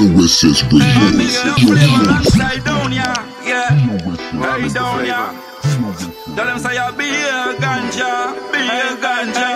USS Radio. Alongside down, yeah, yeah. Hey, down, yeah. Tell them say you be a ganja, be a ganja.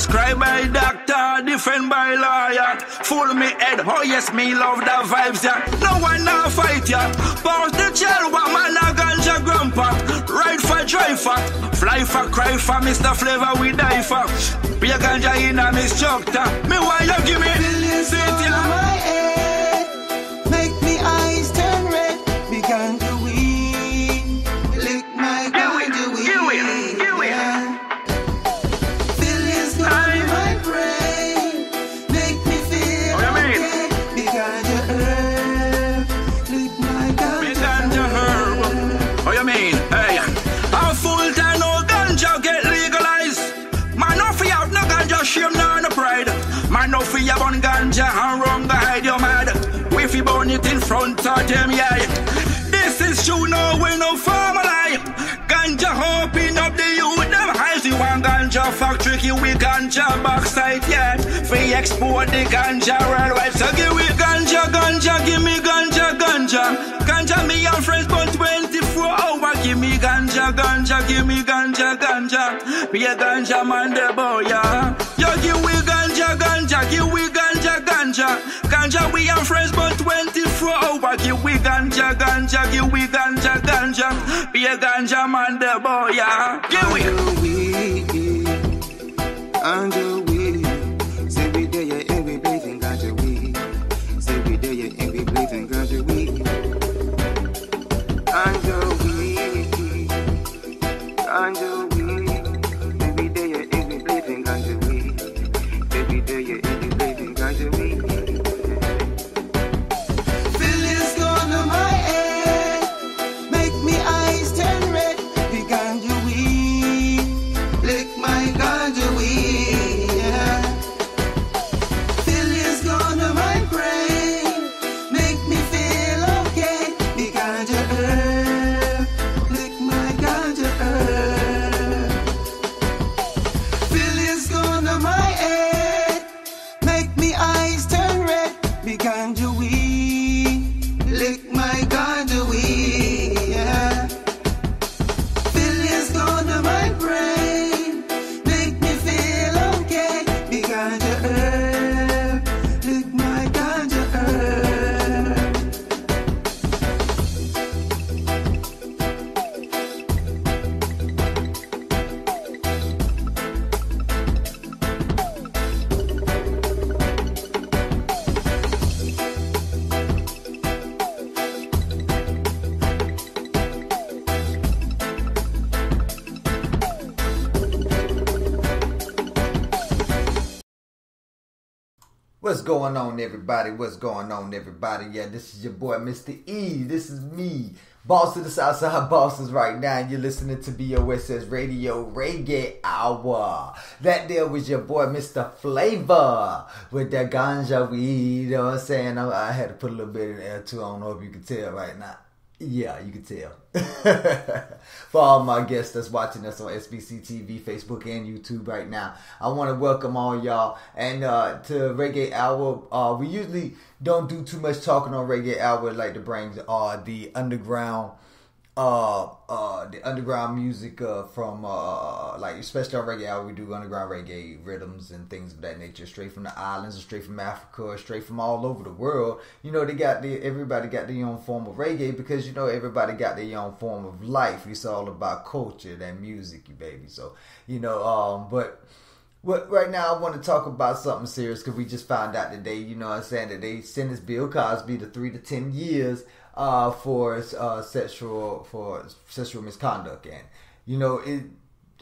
Prescribed by doctor, defend by lawyer. Fool me head, oh yes, me love the vibes, yeah. No one now fight, yeah. Pause the child, what man a ganja grandpa. Ride for, drive for, fly for, cry for, Mr. Flavor we die for. Be a ganja in a mistructor. Me why you give me? It, gonna my head. Yeah. This is true, no we no formalize. Ganja open up the youth, them eyes. You want ganja factory, give we ganja backside, yeah. Free export the ganja worldwide, so give we ganja, ganja, give me ganja, ganja. Ganja, me and friends, but 24 hour, give me ganja, ganja, give me ganja, ganja. Be a ganja man, the boy, yeah. Yo, give we ganja, ganja, give we ganja, ganja. We and friends, but 24 hour, give we ganja, ganja, give we ganja, ganja. Be a ganja man, the boy, yeah. Give we. Going on, everybody? What's going on, everybody? Yeah, this is your boy, Mr. E. This is me, boss of the Southside Bosses right now. and You're listening to BOSS Radio Reggae Hour. That there was your boy, Mr. Flavor, with that ganja weed. You know what I'm saying? I, I had to put a little bit in there too. I don't know if you can tell right now. Yeah, you can tell. For all my guests that's watching us on SBC TV, Facebook, and YouTube right now, I want to welcome all y'all and uh, to Reggae Hour. Uh, we usually don't do too much talking on Reggae Hour, like to bring uh, the underground uh uh the underground music uh from uh like especially on reggae we do underground reggae rhythms and things of that nature straight from the islands or straight from africa or straight from all over the world you know they got the everybody got their own form of reggae because you know everybody got their own form of life it's all about culture that music you baby so you know um but what, right now I want to talk about something serious because we just found out today. You know, what I'm saying that they sentenced Bill Cosby to three to ten years uh, for uh, sexual for sexual misconduct, and you know, it,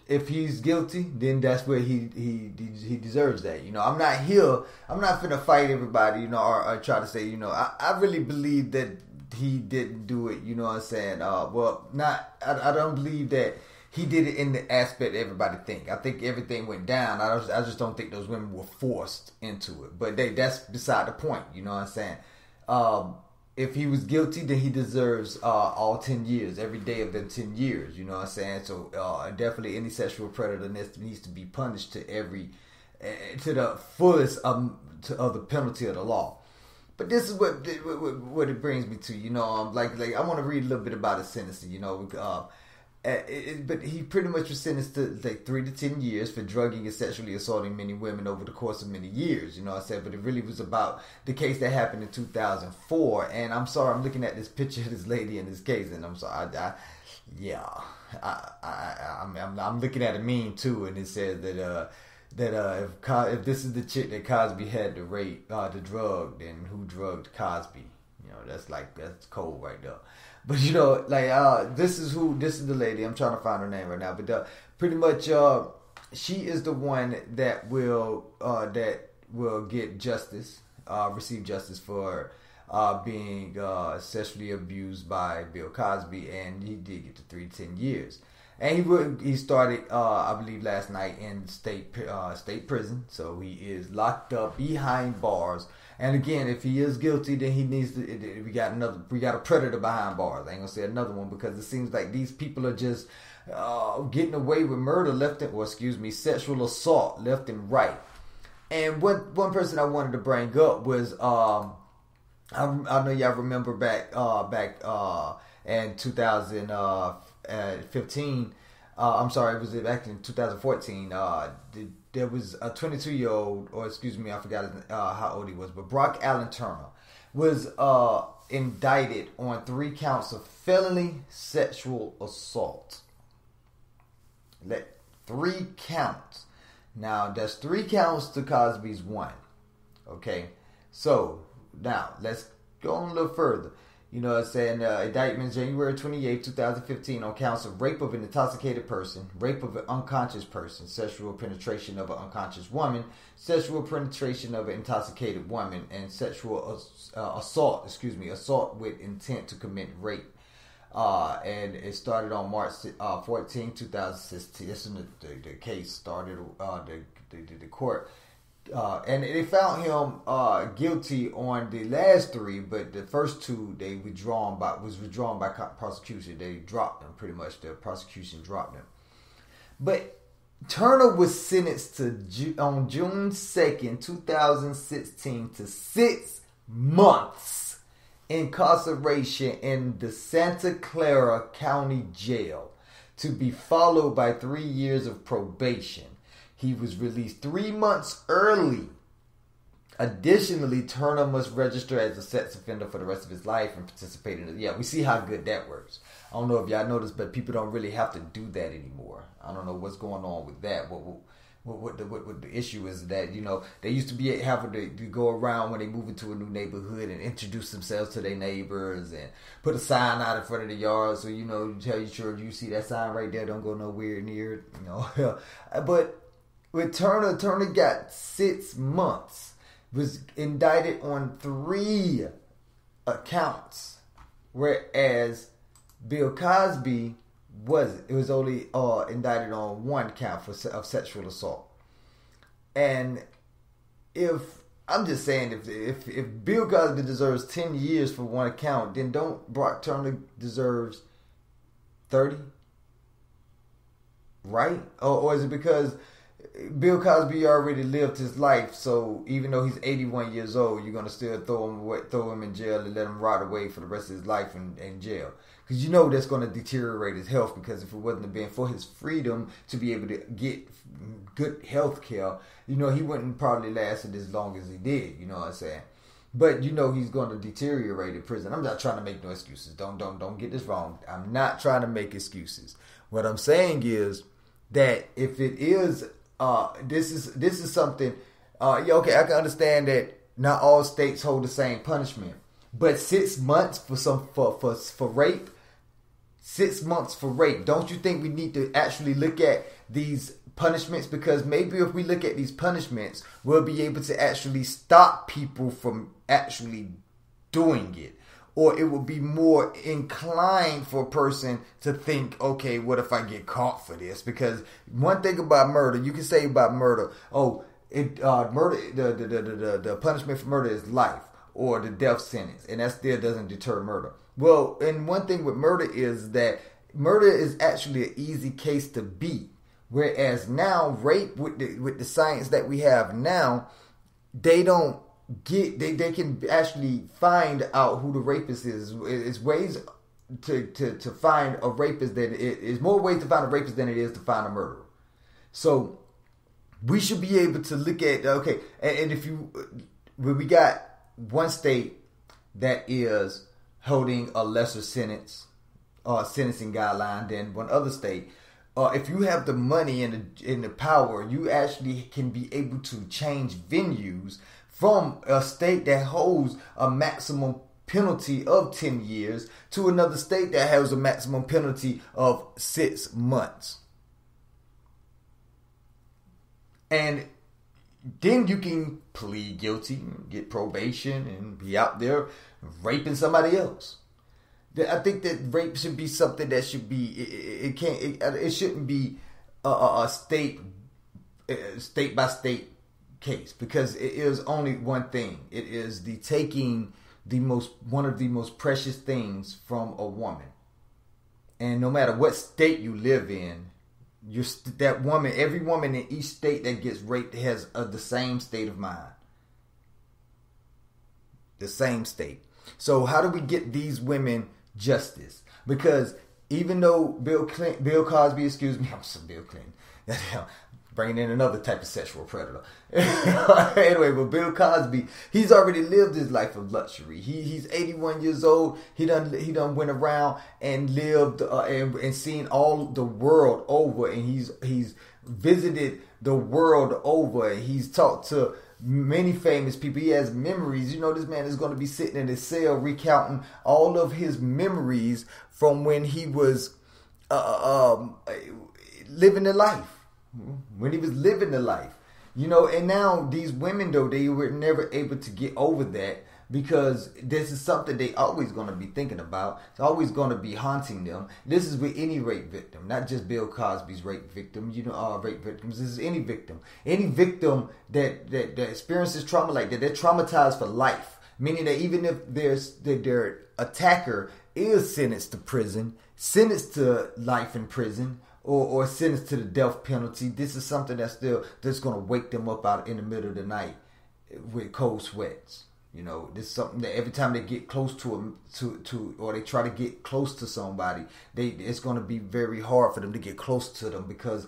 if he's guilty, then that's where he he he deserves that. You know, I'm not here. I'm not finna fight everybody. You know, or, or try to say, you know, I, I really believe that he didn't do it. You know what I'm saying? Uh, well, not. I, I don't believe that he did it in the aspect everybody think. I think everything went down. I just, I just don't think those women were forced into it. But they that's beside the point. You know what I'm saying? Um, if he was guilty, then he deserves uh, all ten years, every day of them ten years. You know what I'm saying? So uh, definitely, any sexual predator needs to be punished to every uh, to the fullest um, to, of the penalty of the law. But this is what what, what it brings me to. You know, um, like like I want to read a little bit about his sentencing. You know, uh, uh, it, but he pretty much was sentenced to like three to ten years for drugging and sexually assaulting many women over the course of many years. You know, I said, but it really was about the case that happened in 2004. And I'm sorry, I'm looking at this picture of this lady in this case, and I'm sorry, I, I yeah, I, I, I'm, I'm, I'm looking at a meme too, and it says that uh, that uh, if Co- if this is the chick that Cosby had to rape, uh, the drug, then who drugged Cosby? You know, that's like that's cold right there. But you know, like uh, this is who this is the lady. I'm trying to find her name right now, but uh, pretty much uh, she is the one that will uh, that will get justice, uh, receive justice for uh, being uh, sexually abused by Bill Cosby, and he did get to three ten years. And he would, he started, uh, I believe, last night in state uh, state prison. So he is locked up behind bars and again, if he is guilty, then he needs to. We got another. We got a predator behind bars. I ain't gonna say another one because it seems like these people are just uh, getting away with murder left and, or excuse me, sexual assault left and right. And one one person I wanted to bring up was um, I, I know y'all remember back uh, back uh, in 2015. Uh, uh, I'm sorry, it was back in 2014. Uh, the there was a 22 year old, or excuse me, I forgot uh, how old he was, but Brock Allen Turner was uh, indicted on three counts of felony sexual assault. Let three counts. Now that's three counts to Cosby's one. Okay, so now let's go on a little further. You know, it's saying uh, indictment January 28, 2015 on counts of rape of an intoxicated person, rape of an unconscious person, sexual penetration of an unconscious woman, sexual penetration of an intoxicated woman, and sexual uh, assault, excuse me, assault with intent to commit rape. Uh, and it started on March uh, 14, 2016. This is the, the, the case started, uh, the, the, the court uh, and they found him uh, guilty on the last three, but the first two they withdrawn by was withdrawn by prosecution. They dropped them pretty much. The prosecution dropped them. But Turner was sentenced to on June second, two thousand sixteen, to six months incarceration in the Santa Clara County Jail, to be followed by three years of probation. He was released three months early. Additionally, Turner must register as a sex offender for the rest of his life and participate in it. Yeah, we see how good that works. I don't know if y'all noticed, but people don't really have to do that anymore. I don't know what's going on with that. What, what, what, the, what, what the issue is that you know they used to be having to, to, go around when they move into a new neighborhood and introduce themselves to their neighbors and put a sign out in front of the yard so you know you tell your children you see that sign right there don't go nowhere near it you know but with Turner, Turner got six months. Was indicted on three accounts, whereas Bill Cosby was it was only uh, indicted on one count for of sexual assault. And if I'm just saying, if if if Bill Cosby deserves ten years for one account, then don't Brock Turner deserves thirty? Right? Or, or is it because Bill Cosby already lived his life, so even though he's 81 years old, you're gonna still throw him away, throw him in jail and let him rot away for the rest of his life in, in jail. Because you know that's gonna deteriorate his health. Because if it wasn't been for his freedom to be able to get good health care, you know he wouldn't probably lasted as long as he did. You know what I'm saying? But you know he's going to deteriorate in prison. I'm not trying to make no excuses. Don't don't don't get this wrong. I'm not trying to make excuses. What I'm saying is that if it is uh, this is this is something. Uh, yeah, okay, I can understand that not all states hold the same punishment, but six months for some for for for rape, six months for rape. Don't you think we need to actually look at these punishments because maybe if we look at these punishments, we'll be able to actually stop people from actually doing it. Or it would be more inclined for a person to think, okay, what if I get caught for this? Because one thing about murder, you can say about murder, oh, it uh, murder the the, the the the punishment for murder is life or the death sentence, and that still doesn't deter murder. Well, and one thing with murder is that murder is actually an easy case to beat Whereas now, rape with the with the science that we have now, they don't get they, they can actually find out who the rapist is. It's ways to, to, to find a rapist than it is more ways to find a rapist than it is to find a murderer. So we should be able to look at okay, and, and if you when we got one state that is holding a lesser sentence or uh, sentencing guideline than one other state uh, if you have the money and the, and the power, you actually can be able to change venues from a state that holds a maximum penalty of 10 years to another state that has a maximum penalty of six months. And then you can plead guilty, get probation, and be out there raping somebody else. I think that rape should be something that should be it, it can't it, it, shouldn't be a, a state eh, state by state case because it is only one thing. It is the taking the most one of the most precious things from a woman, and no matter what state you live in, you that woman, every woman in each state that gets raped has uh, the same state of mind, the same state. So how do we get these women? justice because even though Bill Clinton, Bill Cosby, excuse me, I'm Bill Clinton, bringing in another type of sexual predator. anyway, but Bill Cosby, he's already lived his life of luxury. He he's 81 years old. He done he done went around and lived uh, and, and seen all the world over, and he's he's visited the world over. He's talked to many famous people. He has memories. You know, this man is going to be sitting in his cell recounting all of his memories from when he was uh, um, living the life, when he was living the life. You know, and now these women though they were never able to get over that because this is something they always going to be thinking about. It's always going to be haunting them. This is with any rape victim, not just Bill Cosby's rape victim. You know, all rape victims. This is any victim, any victim that that, that experiences trauma like that. They're traumatized for life. Meaning that even if there's that their attacker is sentenced to prison, sentenced to life in prison, or, or sentenced to the death penalty, this is something that's still that's to wake them up out in the middle of the night with cold sweats. You know, this is something that every time they get close to them, to to or they try to get close to somebody, they it's going to be very hard for them to get close to them because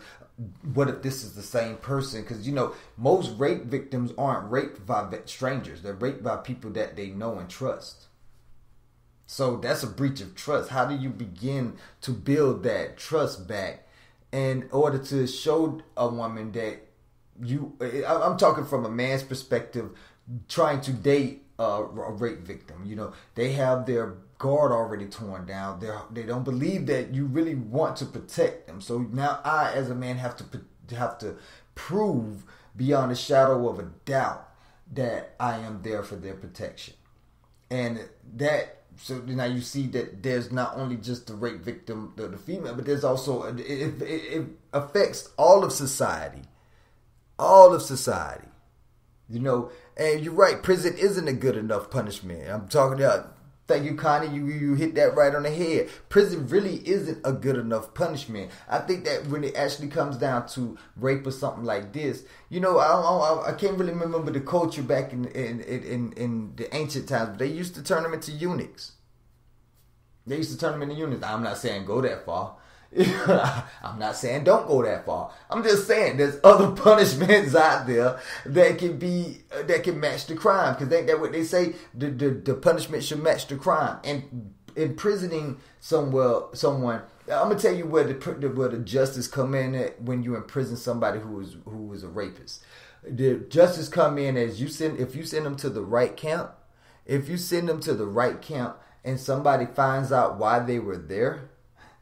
what if this is the same person? Because you know, most rape victims aren't raped by strangers; they're raped by people that they know and trust. So that's a breach of trust. How do you begin to build that trust back in order to show a woman that you? I'm talking from a man's perspective trying to date a rape victim. You know, they have their guard already torn down. They they don't believe that you really want to protect them. So now I, as a man, have to have to prove beyond a shadow of a doubt that I am there for their protection, and that. So now you see that there's not only just the rape victim, the, the female, but there's also it, it, it affects all of society, all of society. You know, and you're right, prison isn't a good enough punishment. I'm talking about Thank you, Connie. You you hit that right on the head. Prison really isn't a good enough punishment. I think that when it actually comes down to rape or something like this, you know, I I, I can't really remember the culture back in in, in in the ancient times. They used to turn them into eunuchs. They used to turn them into eunuchs. I'm not saying go that far, I'm not saying don't go that far. I'm just saying there's other punishments out there that can be uh, that can match the crime because ain't that what they say the, the the punishment should match the crime and imprisoning somewhere someone. I'm gonna tell you where the where the justice come in at when you imprison somebody who is who is a rapist. The justice come in as you send if you send them to the right camp. If you send them to the right camp and somebody finds out why they were there,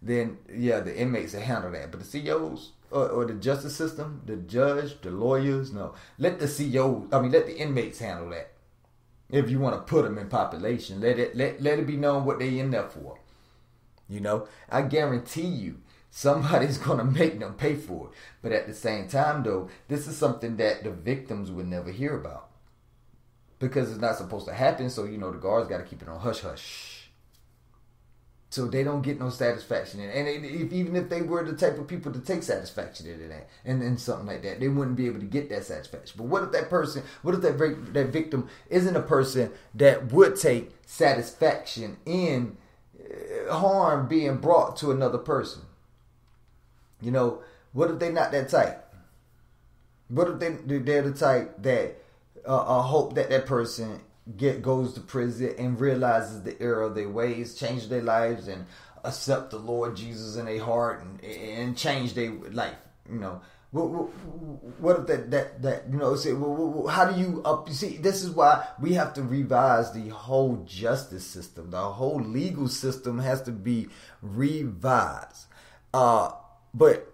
then yeah, the inmates will handle that. But the CEOs or, or the justice system, the judge, the lawyers, no, let the CEOs. I mean, let the inmates handle that. If you want to put them in population, let it let let it be known what they in there for. You know, I guarantee you, somebody's gonna make them pay for it. But at the same time, though, this is something that the victims would never hear about because it's not supposed to happen. So you know, the guards got to keep it on hush hush so they don't get no satisfaction in it. And if, even if they were the type of people to take satisfaction in that and, and something like that, they wouldn't be able to get that satisfaction. But what if that person, what if that that victim isn't a person that would take satisfaction in uh, harm being brought to another person? You know, what if they're not that type? What if they they're the type that uh, uh, hope that that person get goes to prison and realizes the error of their ways, change their lives, and accept the Lord Jesus in their heart and and change their life. You know, what, what if that that that you know? Say, well, how do you up? You see, this is why we have to revise the whole justice system. The whole legal system has to be revised. Uh, but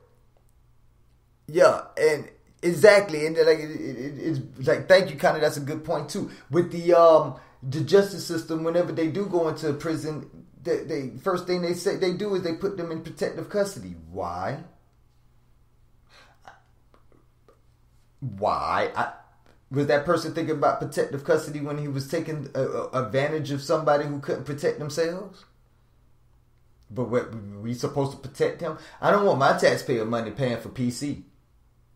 yeah, and Exactly, and like it, it, it's like thank you, of that's a good point too. With the um the justice system, whenever they do go into a prison, they, they first thing they say they do is they put them in protective custody. Why? Why? I, was that person thinking about protective custody when he was taking a, a advantage of somebody who couldn't protect themselves? But what we supposed to protect him? I don't want my taxpayer money paying for PC.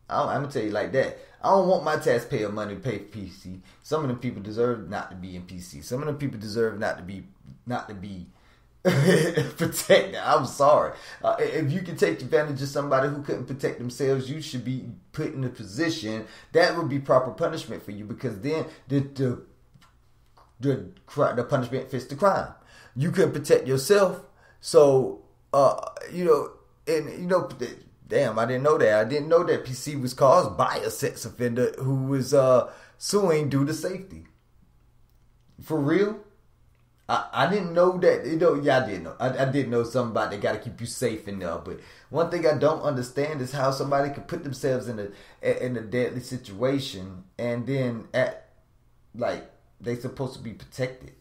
I am gonna tell you like that. I don't want my taxpayer money to pay for PC. Some of the people deserve not to be in PC. Some of the people deserve not to be not to be protected. I'm sorry. Uh, if you can take advantage of somebody who couldn't protect themselves, you should be put in a position that would be proper punishment for you because then the the the, the punishment fits the crime. You couldn't protect yourself, so uh, you know, and you know Damn, I didn't know that. I didn't know that PC was caused by a sex offender who was uh, suing due to safety. For real? I, I didn't know that. You know, yeah, I didn't know. I, I didn't know something about they got to keep you safe in there. But one thing I don't understand is how somebody could put themselves in a in a deadly situation and then at like they supposed to be protected.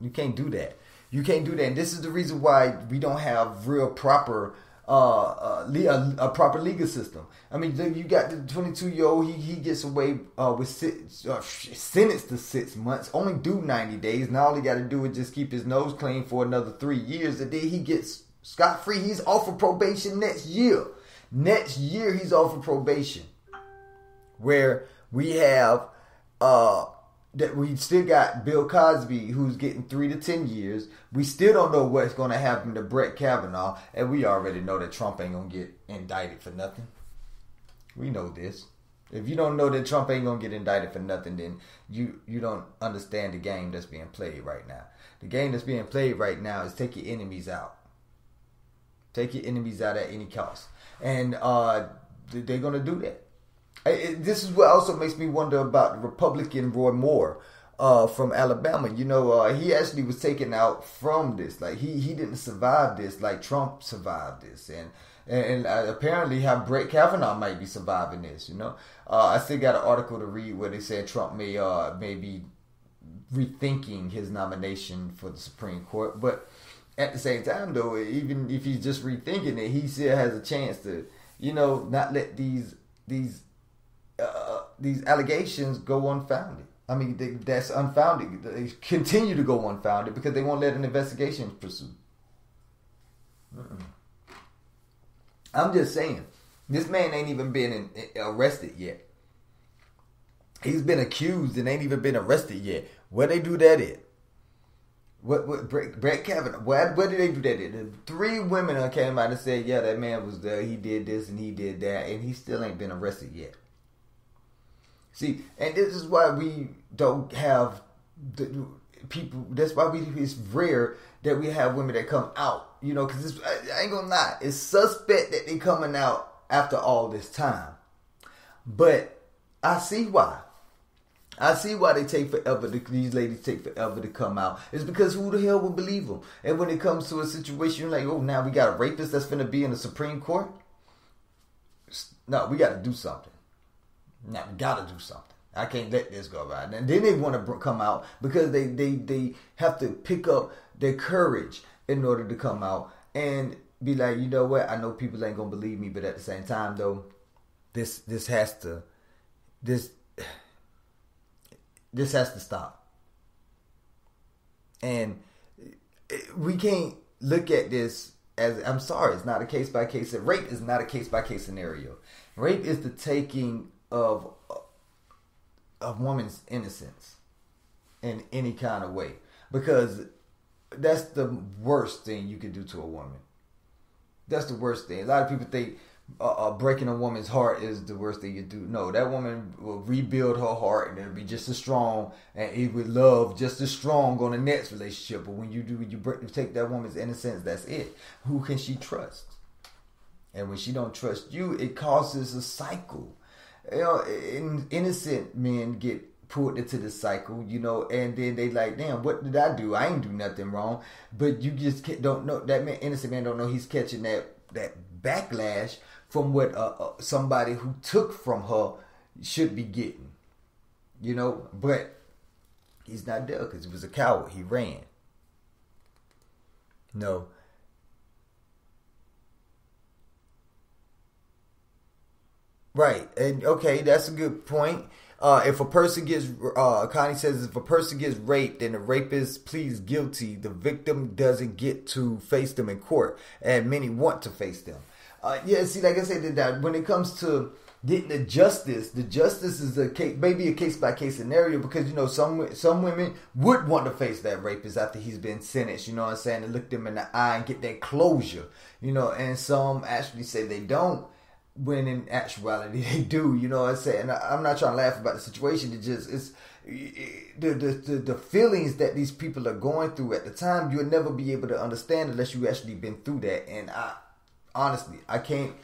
You can't do that. You can't do that. And this is the reason why we don't have real proper uh, uh, a, a, proper legal system. I mean, you got the 22 year old. He he gets away uh, with six, uh, sentenced to six months. Only do 90 days. Now all he got to do is just keep his nose clean for another three years, and then he gets scot free. He's off of probation next year. Next year he's off of probation, where we have uh that we still got Bill Cosby who's getting three to ten years. We still don't know what's going to happen to Brett Kavanaugh, and we already know that Trump ain't gonna get indicted for nothing. We know this. If you don't know that Trump ain't gonna get indicted for nothing, then you you don't understand the game that's being played right now. The game that's being played right now is take your enemies out. Take your enemies out at any cost, and uh, they're gonna do that. It, this is what also makes me wonder about Republican Roy Moore uh, from Alabama. You know, uh, he actually was taken out from this. Like he he didn't survive this. Like Trump survived this, and and, uh, apparently how Brett Kavanaugh might be surviving this. You know, uh, I still got an article to read where they said Trump may uh may be rethinking his nomination for the Supreme Court, but at the same time though, even if he's just rethinking it, he still has a chance to you know not let these these these allegations go unfounded. I mean, they, that's unfounded. They continue to go unfounded because they won't let an investigation pursue. Mm-mm. I'm just saying, this man ain't even been in, arrested yet. He's been accused and ain't even been arrested yet. Where they do that at? What, what Brett, Brett Kavanaugh? Where, where did they do that? At? Three women came out and said, "Yeah, that man was there. He did this and he did that, and he still ain't been arrested yet." See, and this is why we don't have the, people. That's why we. It's rare that we have women that come out. You know, because I, ain't gonna lie. It's suspect that they coming out after all this time. But I see why. I see why they take forever. To, these ladies take forever to come out. It's because who the hell would believe them? And when it comes to a situation like, oh, now we got a rapist that's to be in the Supreme Court. No, we got to do something. Now we got to do something. I can't let this go by. And then they want to come out because they they they have to pick up their courage in order to come out and be like, you know what? I know people ain't gonna believe me, but at the same time, though, this this has to this this has to stop. And eh, we can't look at this as I'm sorry, it's not a case by case. Rape is not a case by case scenario. Rape is the taking of a woman's innocence in any kind of way because that's the worst thing you can do to a woman. That's the worst thing. A lot of people think uh, uh, breaking a woman's heart is the worst thing you do. No, that woman will rebuild her heart and it'll be just as strong and it will love just as strong on the next relationship. But when you do, you, break, you take that woman's innocence, that's it. Who can she trust? And when she don't trust you, it causes a cycle. You know, innocent men get pulled into the cycle, you know, and then they like, damn, what did I do? I ain't do nothing wrong. But you just don't know that man, innocent man, don't know he's catching that that backlash from what uh, uh, somebody who took from her should be getting, you know. But he's not there because he was a coward. He ran. No. Right, and okay, that's a good point. Uh, if a person gets, uh, Connie says, if a person gets raped and the rapist pleads guilty, the victim doesn't get to face them in court, and many want to face them. Uh, yeah, see, like I said, that when it comes to getting the justice, the justice is a case, maybe a case by case scenario because you know some some women would want to face that rapist after he's been sentenced. You know what I'm saying? To look them in the eye and get that closure. You know, and some actually say they don't when in actuality they do. You know what I'm saying? I'm not trying to laugh about the situation. It just it's the, the, the the feelings that these people are going through at the time. You'll never be able to understand unless you actually been through that. And I honestly, I can't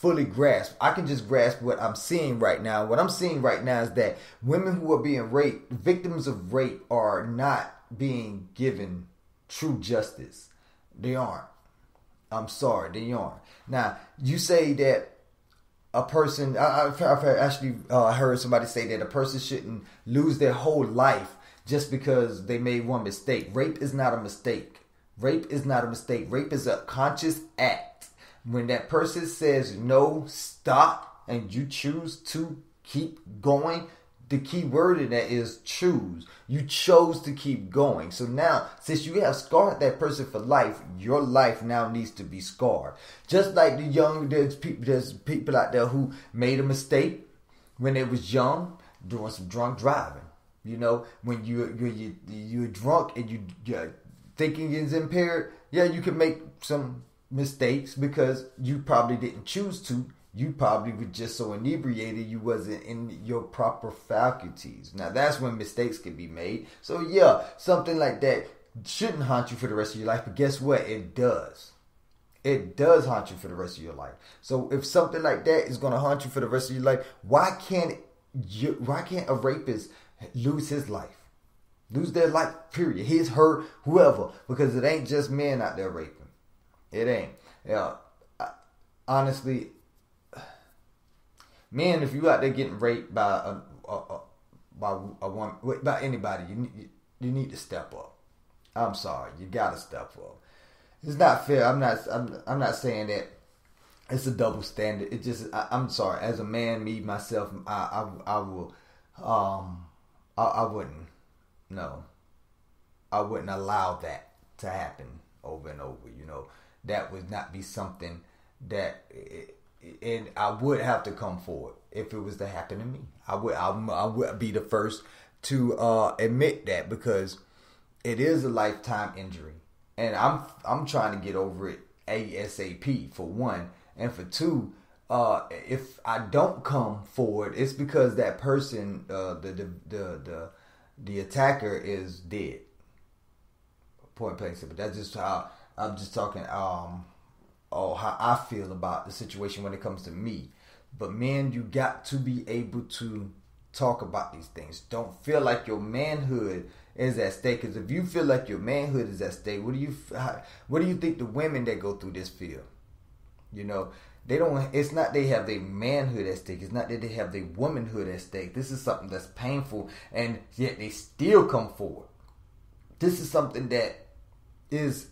fully grasp. I can just grasp what I'm seeing right now. What I'm seeing right now is that women who are being raped, victims of rape, are not being given true justice. They aren't. I'm sorry, they aren't. Now, you say that a person, I, have actually uh, heard somebody say that a person shouldn't lose their whole life just because they made one mistake. Rape is not a mistake. Rape is not a mistake. Rape is a conscious act when that person says no, stop, and you choose to keep going, the key word in that is choose. You chose to keep going. So now, since you have scarred that person for life, your life now needs to be scarred. Just like the young, there's people, there's people out there who made a mistake when they was young, doing some drunk driving. You know, when you you you're drunk and you you're thinking is impaired, yeah, you can make some mistakes because you probably didn't choose to. You probably were just so inebriated you wasn't in your proper faculties. Now that's when mistakes can be made. So yeah, something like that shouldn't haunt you for the rest of your life. But guess what? It does. It does haunt you for the rest of your life. So if something like that is going to haunt you for the rest of your life, why can't you, why can't a rapist lose his life? Lose their life, period. His, her, whoever. Because it ain't just men out there raping. It ain't. Yeah. honestly, man, if you out there getting raped by a, a, a by a woman, by anybody, you need, you need to step up. I'm sorry, you gotta step up. It's not fair. I'm not. I'm. I'm not saying that it's a double standard. It just. I, am sorry. As a man, me myself, I. I, I will. Um. I, I wouldn't. No. I wouldn't allow that to happen over and over. You know that would not be something that and I would have to come forward if it was to happen to me. I would I, I would be the first to uh, admit that because it is a lifetime injury, and I'm I'm trying to get over it ASAP for one, and for two. Uh, if I don't come forward, it's because that person, uh, the, the the the the attacker is dead. point blank But That's just how I'm just talking. Um, oh, how I feel about the situation when it comes to me. But men, you got to be able to talk about these things. Don't feel like your manhood is at stake. Because if you feel like your manhood is at stake, what do you how, what do you think the women that go through this feel? You know, they don't. It's not they have their manhood at stake. It's not that they have their womanhood at stake. This is something that's painful, and yet they still come forward. This is something that is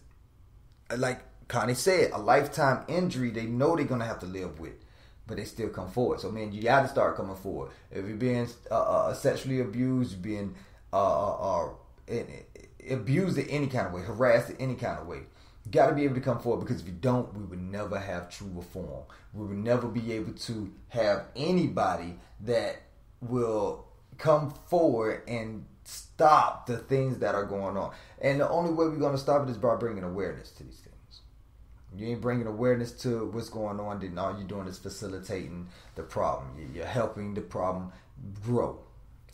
like Connie said, a lifetime injury. They know they're gonna have to live with but they still come forward. So man, you got to start coming forward. If you're being uh, uh, sexually abused, being uh, uh, uh abused in any kind of way, harassed in any kind of way, you got to be able to come forward because if you don't, we would never have true reform. We would never be able to have anybody that will come forward and stop the things that are going on. And the only way we're going to stop it is by bringing awareness to these things. You ain't bringing awareness to what's going on. Then all you're doing is facilitating the problem. You're helping the problem grow,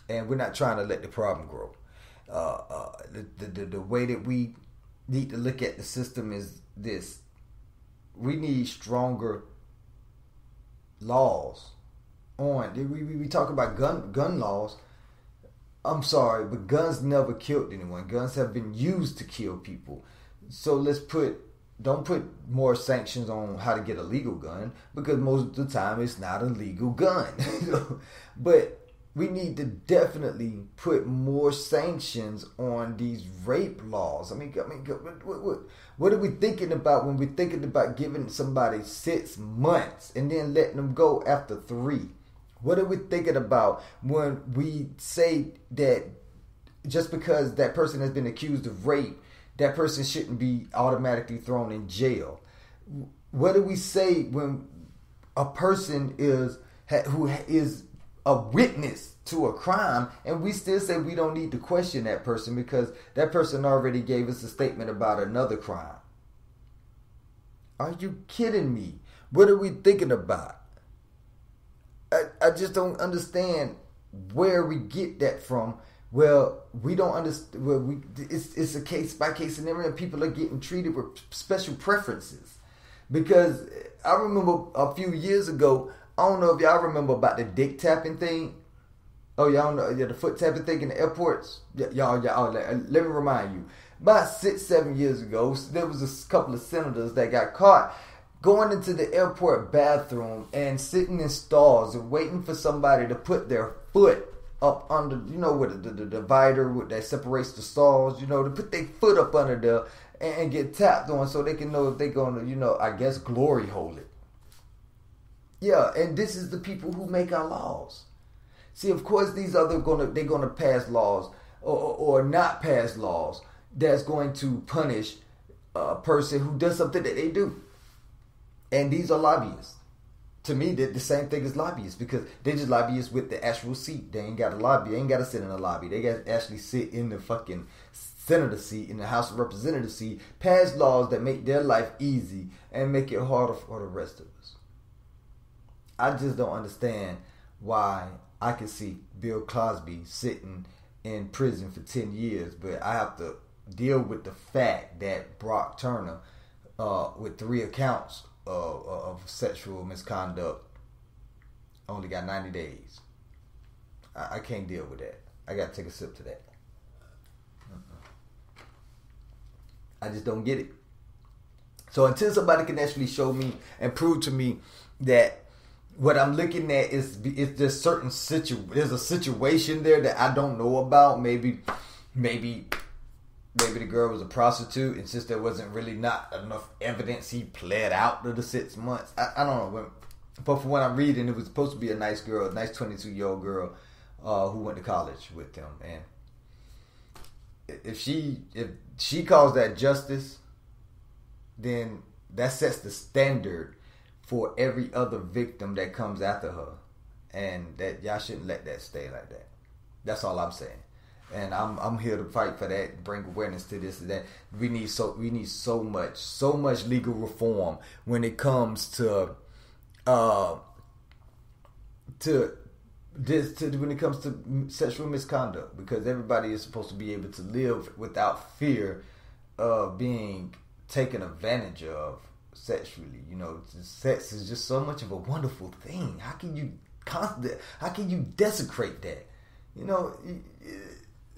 and we're not trying to let the problem grow. Uh, uh, the, the the way that we need to look at the system is this: we need stronger laws on. We, we, we talk about gun gun laws. I'm sorry, but guns never killed anyone. Guns have been used to kill people. So let's put don't put more sanctions on how to get a legal gun because most of the time it's not a legal gun. but we need to definitely put more sanctions on these rape laws. I mean, I mean, what, what, what are we thinking about when we're thinking about giving somebody six months and then letting them go after three? What are we thinking about when we say that just because that person has been accused of rape that person shouldn't be automatically thrown in jail. What do we say when a person is who is a witness to a crime and we still say we don't need to question that person because that person already gave us a statement about another crime? Are you kidding me? What are we thinking about? I, I just don't understand where we get that from well, we don't understand. Well, we it's it's a case by case scenario. People are getting treated with special preferences because I remember a few years ago. I don't know if y'all remember about the dick tapping thing. Oh, y'all know yeah, the foot tapping thing in the airports. Y- y'all, y'all. Let, let me remind you. About six, seven years ago, there was a couple of senators that got caught going into the airport bathroom and sitting in stalls and waiting for somebody to put their foot up under, you know, with the, the, divider that separates the stalls, you know, to put their foot up under there and, and get tapped on so they can know if they're going to, you know, I guess glory hold it. Yeah, and this is the people who make our laws. See, of course, these other gonna they're gonna pass laws or, or not pass laws that's going to punish a person who does something that they do. And these are lobbyists to me, they're the same thing as lobbyists because they just lobbyists with the actual seat. They ain't got a lobby. They ain't got to sit in a lobby. They got to actually sit in the fucking senator seat, in the House of Representatives seat, pass laws that make their life easy and make it harder for the rest of us. I just don't understand why I can see Bill Cosby sitting in prison for 10 years, but I have to deal with the fact that Brock Turner, uh, with three accounts uh, of sexual misconduct only got 90 days. I, I can't deal with that. I got to take a sip to that. I just don't get it. So until somebody can actually show me and prove to me that what I'm looking at is is just certain situ there's a situation there that I don't know about. Maybe maybe maybe the girl was a prostitute, and since there wasn't really not enough evidence, he pled out to the six months. I, I don't know, but from what I'm reading, it was supposed to be a nice girl, a nice 22 year old girl uh, who went to college with him, and if she if she calls that justice, then that sets the standard for every other victim that comes after her, and that y'all shouldn't let that stay like that. That's all I'm saying and I'm I'm here to fight for that, bring awareness to this and that. We need so we need so much, so much legal reform when it comes to uh to this to when it comes to sexual misconduct because everybody is supposed to be able to live without fear of being taken advantage of sexually. You know, sex is just so much of a wonderful thing. How can you constant? How can you desecrate that? You know,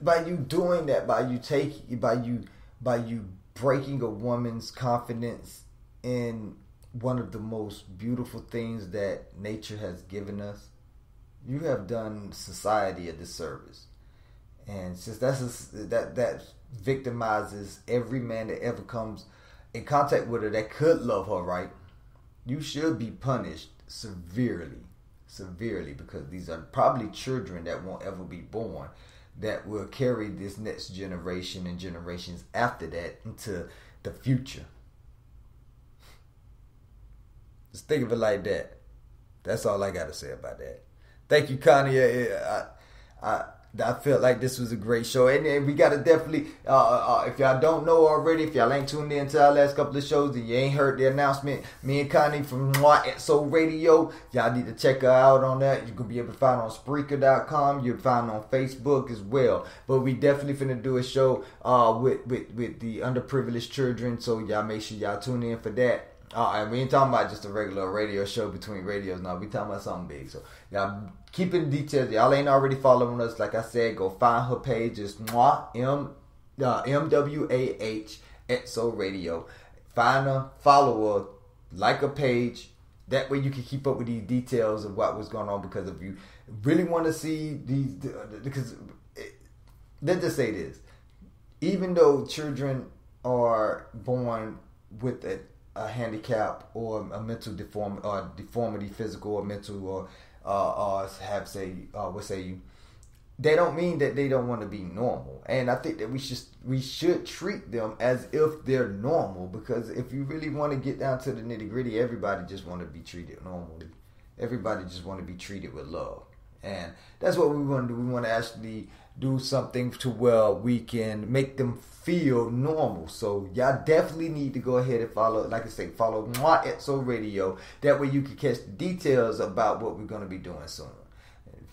by you doing that, by you take, by you, by you breaking a woman's confidence in one of the most beautiful things that nature has given us, you have done society a disservice. And since that's a, that that victimizes every man that ever comes in contact with her that could love her right, you should be punished severely, severely because these are probably children that won't ever be born that will carry this next generation and generations after that into the future. Just think of it like that. That's all I got to say about that. Thank you, Connie. I, I, I felt like this was a great show, and, and we gotta definitely. Uh, uh, uh, if y'all don't know already, if y'all ain't tuned in to our last couple of shows and you ain't heard the announcement, me and Connie from So Radio, y'all need to check her out on that. You can be able to find on Spreaker.com. You'll find on Facebook as well. But we definitely finna do a show uh, with with with the underprivileged children, so y'all make sure y'all tune in for that. Uh, and we ain't talking about just a regular radio show between radios. No, we talking about something big. So y'all keeping details. Y'all ain't already following us. Like I said, go find her page. It's Mwah M uh, M W A H Exo Radio. Find her, follow her, like a page. That way you can keep up with these details of what was going on. Because if you really want to see these, because it, let's just say this: even though children are born with a a handicap or a mental deform or deformity, physical or mental, or uh, or have say uh, what say you, they don't mean that they don't want to be normal. And I think that we should we should treat them as if they're normal because if you really want to get down to the nitty gritty, everybody just want to be treated normally. Everybody just want to be treated with love, and that's what we want to do. We want to actually do something to where we can make them feel normal. So y'all definitely need to go ahead and follow, like I say, follow my Exo Radio. That way you can catch the details about what we're gonna be doing soon.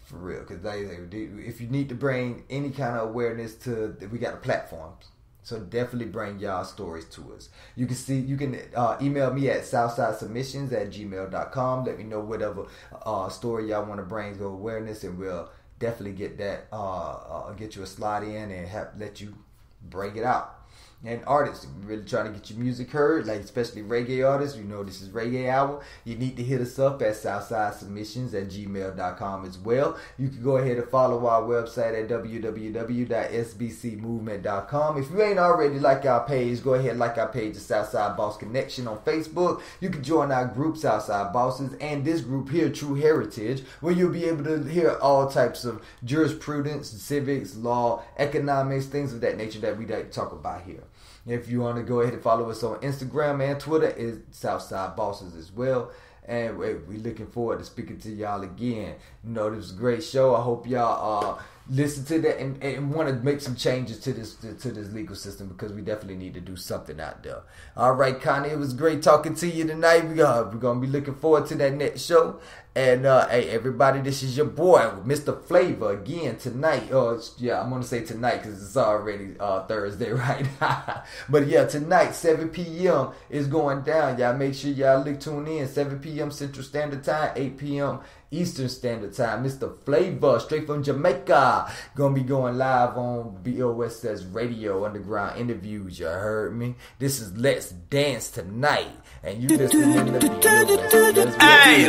For real, because if you need to bring any kind of awareness to, we got the platforms. So definitely bring y'all stories to us. You can see you can uh, email me at southsidesubmissions at gmail.com. Let me know whatever uh, story y'all want to bring to awareness and we'll definitely get that uh, uh, get you a slot in and have let you break it out and artists. really trying to get your music heard, like especially reggae artists, you know this is reggae hour. You need to hit us up at Southside Submissions at gmail.com as well. You can go ahead and follow our website at www.sbcmovement.com. If you ain't already like our page, go ahead and like our page, the Southside Boss Connection on Facebook. You can join our group, Southside Bosses, and this group here, True Heritage, where you'll be able to hear all types of jurisprudence, civics, law, economics, things of that nature that we talk about here. If you want to go ahead and follow us on Instagram and Twitter, is Southside Bosses as well. And we're looking forward to speaking to y'all again. You know, this was a great show. I hope y'all uh, listen to that and, and want to make some changes to this to, to, this legal system because we definitely need to do something out there. All right, Connie, it was great talking to you tonight. We uh, we're gonna be looking forward to that next show. And uh, hey, everybody, this is your boy, Mr. Flavor, again tonight. Oh, yeah, I'm gonna say tonight because it's already uh, Thursday, right? but yeah, tonight, 7 p.m. is going down. Y'all make sure y'all look tune in. 7 p.m. Central Standard Time, 8 p.m. Eastern Standard Time. Mr. Flavor, straight from Jamaica, gonna be going live on BOSS Radio Underground Interviews. You heard me? This is Let's Dance Tonight, and you listening to BOSS Hey,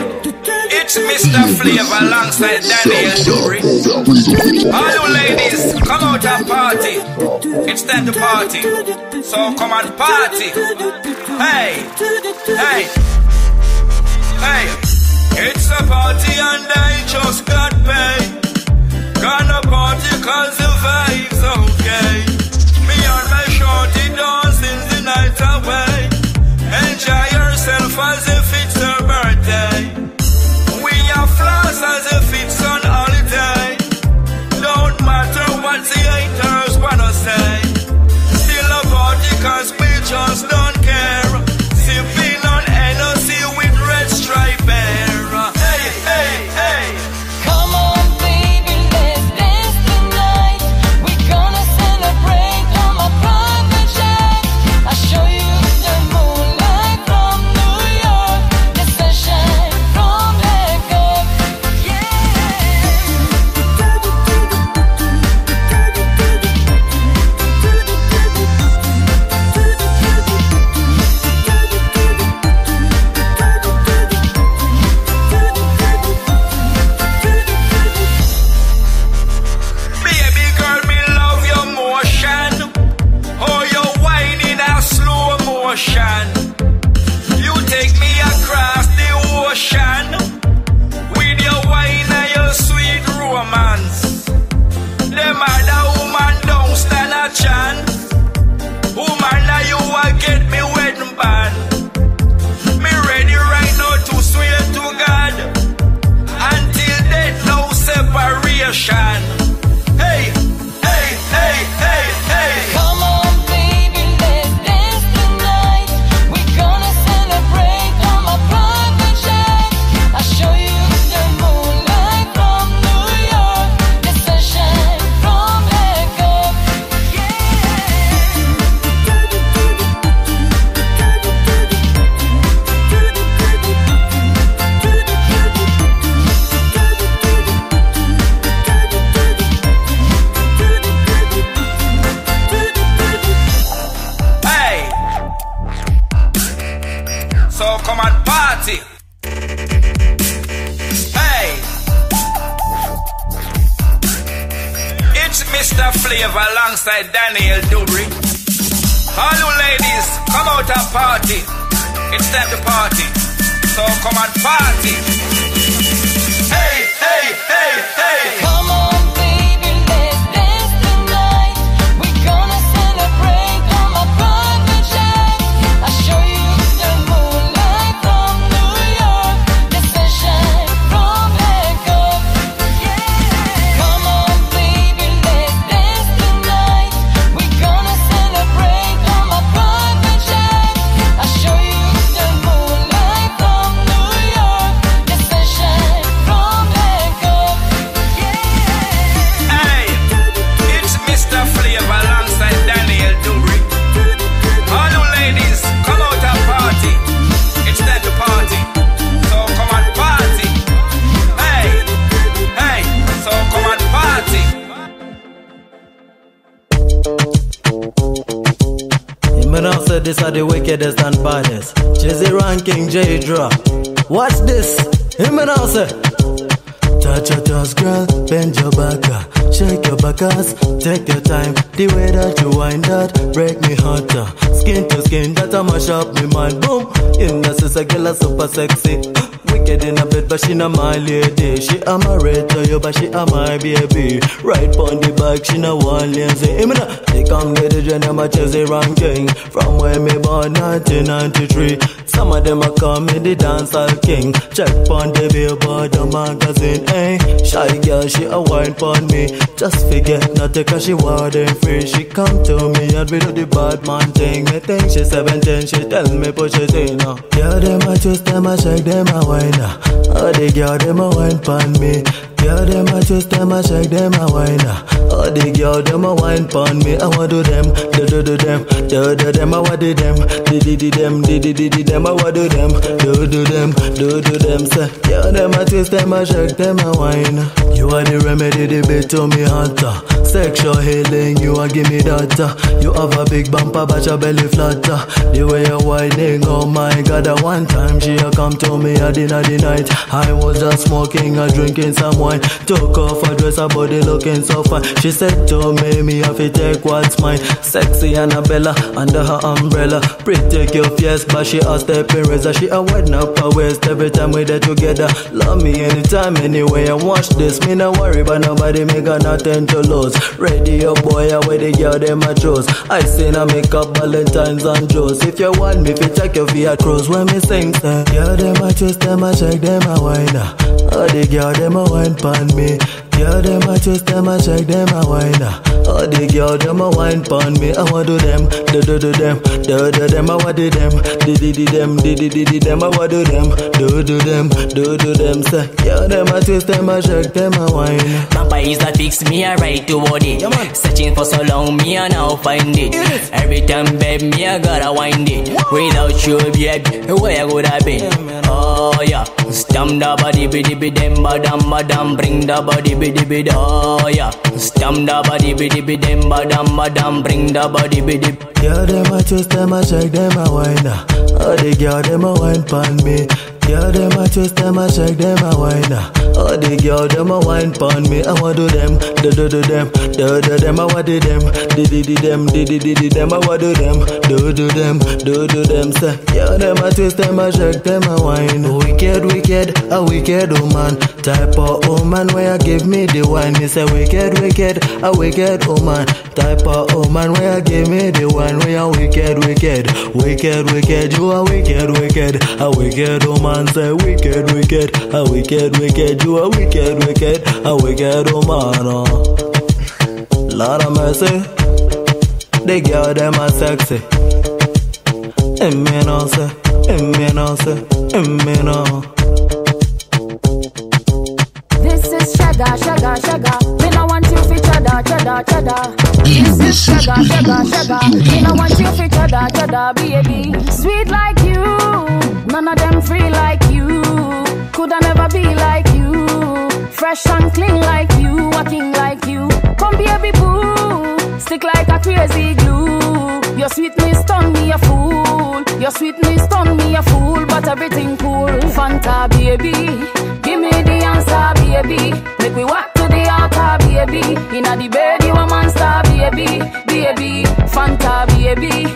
it's Mr. Flavor alongside Daniel Dury. All you ladies, come out and party. It's time to party, so come and party. Hey, hey, hey. It's a party and I just got paid. Gonna party cause the vibe's okay. Me and my shorty dancing the night away. Enjoy yourself as if it's her birthday. Said this are the wickedest and baddest. Jizzy ranking J Dra. What's this? Him and I say. Touch your toes, girl, bend your back, uh, shake your back ass, take your time. The way that you wind that, break me hotter. Skin to skin, that I mash up me mind. Boom, in the sister girl, super sexy. Wicked in a bed, but she not my lady. She a married to you, but she a my baby. Right on the back, she not one lazy. Him and I, they come get the journey, my Chelsea ranking. From where me born 1993. Some of them a call me the dancehall king. Check on the billboard, the magazine, eh? Shy girl, she a wine pon me. Just forget not to cause she wasn't free. She come to me and we do the bad man thing. Me think she 17, she tell me push it in. Yeah, them a twist, them a shake, them a wine. Uh. Oh, the girl, them a wine pon me. Girl, them a twist, them a shake, them a wine. Uh. Oh, the girl, them a wine pon me. I want do them, do do do them, do do them, I want do them, di di di them, di di di them, I want do them, do do them, do do them. Say, girl, them a twist, them a shake, them a wine. You are the remedy, the bit to me hunter. Sexual healing, you a give me that. You have a big bumper, but your belly flatter. The way you're whining, oh my god. At one time she a come to me at the night. I was just smoking and drinking some wine. Took off her dress, her body looking so fine. She said to me, me have to take what's mine. Sexy Annabella under her umbrella. Pretty cute, yes, but she a stepping razor. She a wetting up her waist every time we there together. Love me anytime, anyway. I watch this, me no worry, but nobody me got nothing to lose. Radio boy, I wear the girl them a choose. I seen I make up Valentine's and Joes. If you want me, fi check your via cruise when me sing, say. Girl them a twist, them a shake, them a whine. ah. Oh, the girl them a wine pon me. Girl them a twist, them a shake, them a whine. Oh, the girl them a wine pon me. I want do them, do do do them, do do them. I want do them, di di di them, di di di di them. I want do them, do do them, do do them. Say, girl them a twist, them a shake, them a whine. Papa is a fix me a right toward it. Searching for so long, me a now find it. Every time, babe, me a gotta wind it. Without you, babe, where I would I be? Oh yeah, stamp the body, biddy biddy, badam badam, bring the body, biddy biddy. Oh yeah, stamp the body, biddy biddy, badam badam, bring the body, biddy. Girl, them a twist, them a shake, them a whine. ah. Oh, the girl, them a wine pon me. Girl, them a twist, them a shake, them a whine. Oh, the girl, them a wine pon me. I want do them, do do do them, do do them. I want do them, di di di them, di di di di them. I want do them, do do them, do do them. Say, girl, them a twist, them a shake, them a whine. Wicked, wicked, a wicked woman. Type of woman where you give me the wine. Me say wicked, wicked, a wicked woman. Type of woman where you give me the wine. Where you wicked, wicked, wicked, wicked. You are wicked, wicked, a wicked woman. Say wicked, wicked, a wicked, wicked. You are wicked, wicked, a wicked woman. Oh. Lord of mercy, the girl them are sexy. And me no say, and me no say, and me no. Shagga, Shagga, Shagga. Me no want you fi cheddar, cheddar, cheddar. This is Shagga, Shagga, Shagga. Me no want you fi cheddar, cheddar, baby. Sweet like you, none of them free like you. Coulda never be like you. Fresh and clean like you, walking like you. Come baby boo, stick like a crazy glue. Your sweetness turn me a fool. Your sweetness turn me a fool, but everything cool. Fanta, baby. Give me the answer, baby. Make we walk to the altar, baby. Inna the bed, you a monster, baby. Baby, Fanta, baby.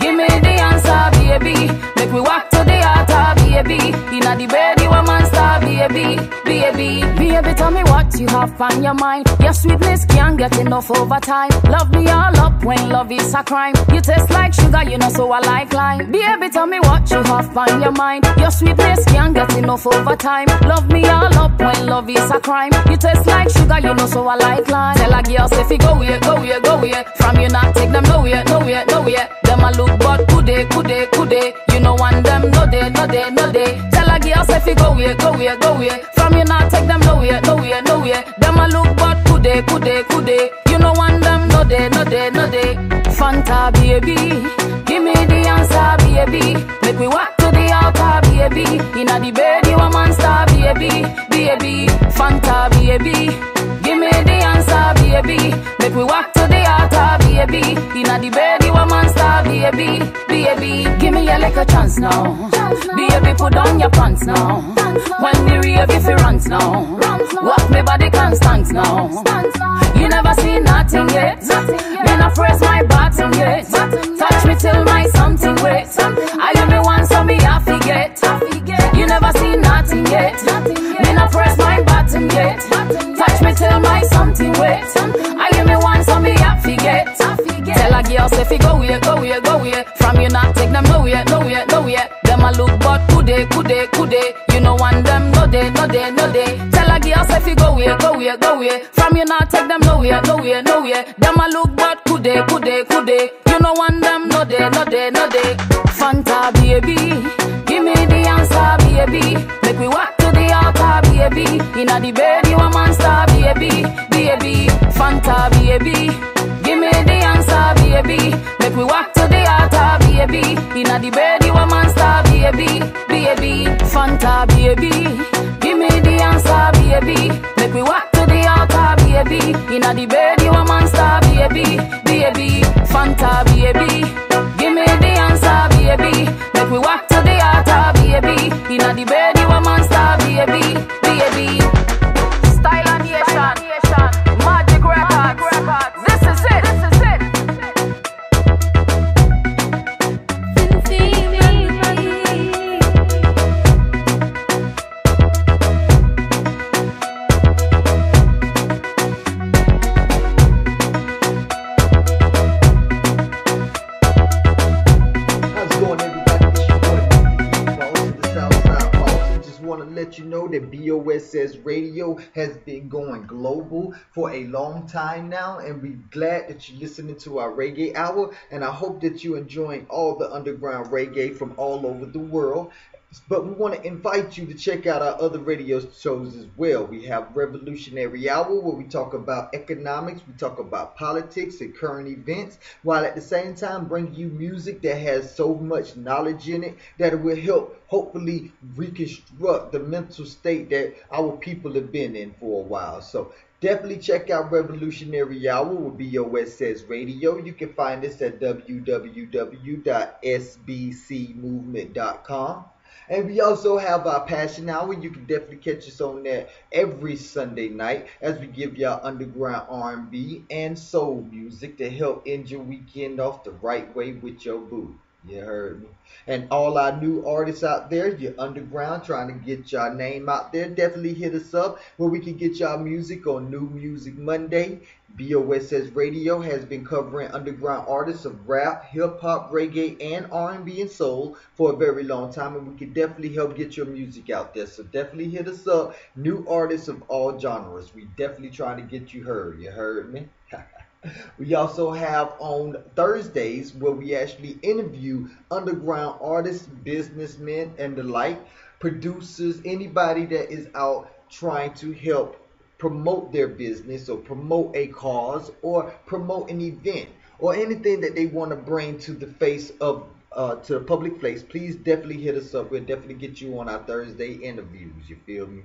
Give me the answer, baby. Make we walk to the altar, baby. Inna the bed, you a monster, baby. Baby, baby, tell me what you have on your mind. Your sweetness can't get enough over time. Love me all up when love is a crime. You taste like sugar, you know, so I like lime. Baby, tell me what you have on your mind. Your sweetness can't get enough over time. Love me all up when love is a crime. You taste like sugar, you know, so I like lime. Tell a girl, say, fi go here, go here, go here. From you not take them nowhere, nowhere, nowhere. Them a look, but could they, could they, could they? You know, one them, no they, no they, no they. Tell a girl, say, fi go here, go here, go here. From you not take them nowhere, nowhere, nowhere. Them a look, but could they, could they, could they? You know, one them, no they, no they, no they. Fanta, baby. Give me the answer, baby. Make we walk to the altar, baby. Inna the bed, you a monster, baby. Baby, Fanta, baby. Give me the answer, baby. Make we walk to baby. Inna the bed, you a monster, baby. Baby, give me a little chance now. Baby, put on your pants now. When me rave, if you runs now. Walk me body constant now. You never see nothing yet. Then I press my button yet. Touch me till my something wet. I give me one, so me I forget. You never see nothing yet. Then I press my bottom yet. Touch me till my something wet. I give me one, so me Forget. Tell a girl, say, fi go here, go here, go here. From you not take them nowhere, nowhere, nowhere. Them a look, but could they, could they, could they? You know one them, no they, no they, no they. Tell a girl, say, fi go here, go here, go here. From you not take them nowhere, nowhere, nowhere. Them a look, but could they, could they, could they? You know one them, no they, no they, no they. Fanta, baby. Give me the answer, baby. Make we walk to the altar, baby. Inna the bed, you a monster, baby. Baby, Fanta, baby. Baby. Make we walk to the altar, baby. Inna the bed, you a monster, baby. Baby, Fanta, baby. Give me the answer, baby. Make we walk to the altar, baby. Inna the bed, you a monster, baby. Baby, Fanta, baby. Give me the answer, baby. Make we walk that BOSS Radio has been going global for a long time now, and we're glad that you're listening to our reggae hour. And I hope that you're enjoying all the underground reggae from all over the world. But we want to invite you to check out our other radio shows as well. We have Revolutionary Hour where we talk about economics, we talk about politics and current events, while at the same time bring you music that has so much knowledge in it that it will help hopefully reconstruct the mental state that our people have been in for a while. So Definitely check out Revolutionary Hour with BOSS Radio. You can find us at www.sbcmovement.com. And we also have our Passion Hour. You can definitely catch us on there every Sunday night as we give y'all underground R&B and soul music to help end your weekend off the right way with your boo. You heard me. And all our new artists out there, you're underground trying to get your name out there, definitely hit us up where we can get y'all music on New Music Monday. BOSS Radio has been covering underground artists of rap, hip hop, reggae, and R&B and soul for a very long time, and we can definitely help get your music out there. So definitely hit us up. New artists of all genres. We definitely trying to get you heard. You heard me? We also have on Thursdays where we actually interview underground artists, businessmen, and the like, producers, anybody that is out trying to help promote their business or promote a cause or promote an event or anything that they want to bring to the face of uh, to the public place, please definitely hit us up. We'll definitely get you on our Thursday interviews. You feel me?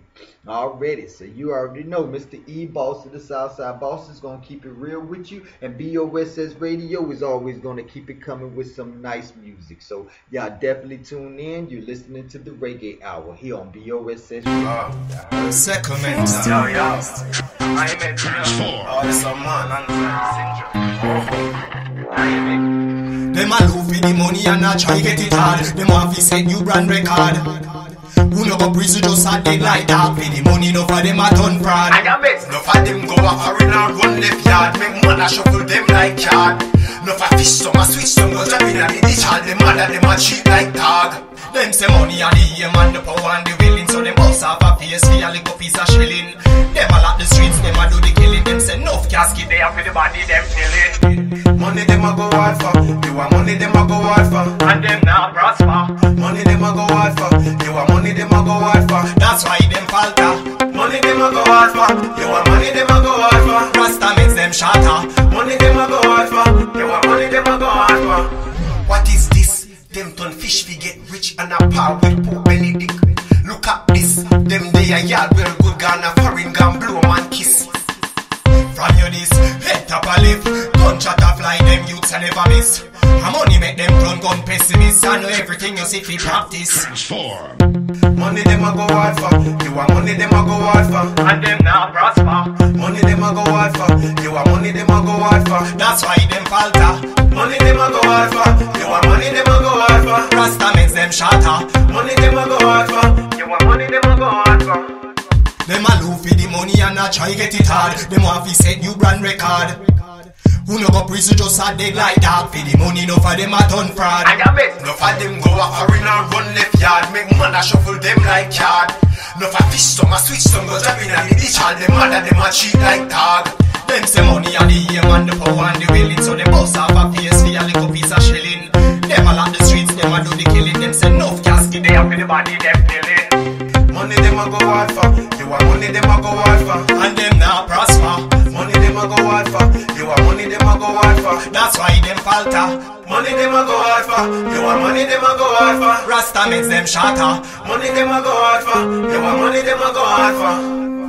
Already, so you already know, Mr. E, boss of the Southside Boss is gonna keep it real with you, and BOSS Radio is always gonna keep it coming with some nice music. So y'all definitely tune in. You're listening to the Reggae Hour here on BOSS Radio. Sacramento. Yo, yo. I met you. Oh, this a man. Them a look for the money and a try get it hard. Them want fi set new brand record. Who no go prison just a dead like that. For the money no for them a done fraud. No for them go a foreign and run left yard. Make man a shuffle them like card. No for fish some a switch some go drop in a the child Them mother them a cheat like dog. Them say money and the aim and the power and the willing. So them bounce off a face for a little piece of shilling. Them a lock the streets, them a do the killing. Them say enough casket there for the body them feeling Money them a go hard for. You a money them a go hard for. And them now prosper. Money them a go hard for. You a money them a go hard for. That's why them falter. Money them a go hard for. You a money them a go hard for. Rasta makes them shatter. Money them a go hard for. You a money them a go hard for. What is this? Them turn fish fi get rich and a par with poor Benedict. Look at this. Them they a yard well good gun a foreign gun blow man kiss. From you this, head top a lip Gunshot a fly, them youths a never miss. A money make them run gun pessimist? I know everything you see fi practice. Money them a go hard for. You a money them a go hard for. And them now prosper. Money them a go hard for. You a money them a go hard for. That's why them falter. Money them a go hard for. You a money them a go hard for. Rasta makes them shatter. Money them a go hard for. You a money them a go hard for. Them a look for the money and a try get it hard. Them want fi set new brand record. Who no go prison just a dead like that. For the money no for them a done fraud. No for them go a foreign and run left yard. Make man a shuffle them like card. No for fish some a switch some go drop in a the ditch All them mother them a cheat like dog. Them say money and the aim and the power and the willing. So them bounce off a face for a little piece of shilling. Them a lock the streets, them a do the killing. Them say enough casket they have the body them feeling. Money them a go hard for You a money them a go hard for And them now prosper a go for You a money them a go hard for That's why them falter. Money them a go hard for You a money them a go hard for Rasta makes them shatter. Money them a go hard for You a money them a go hard for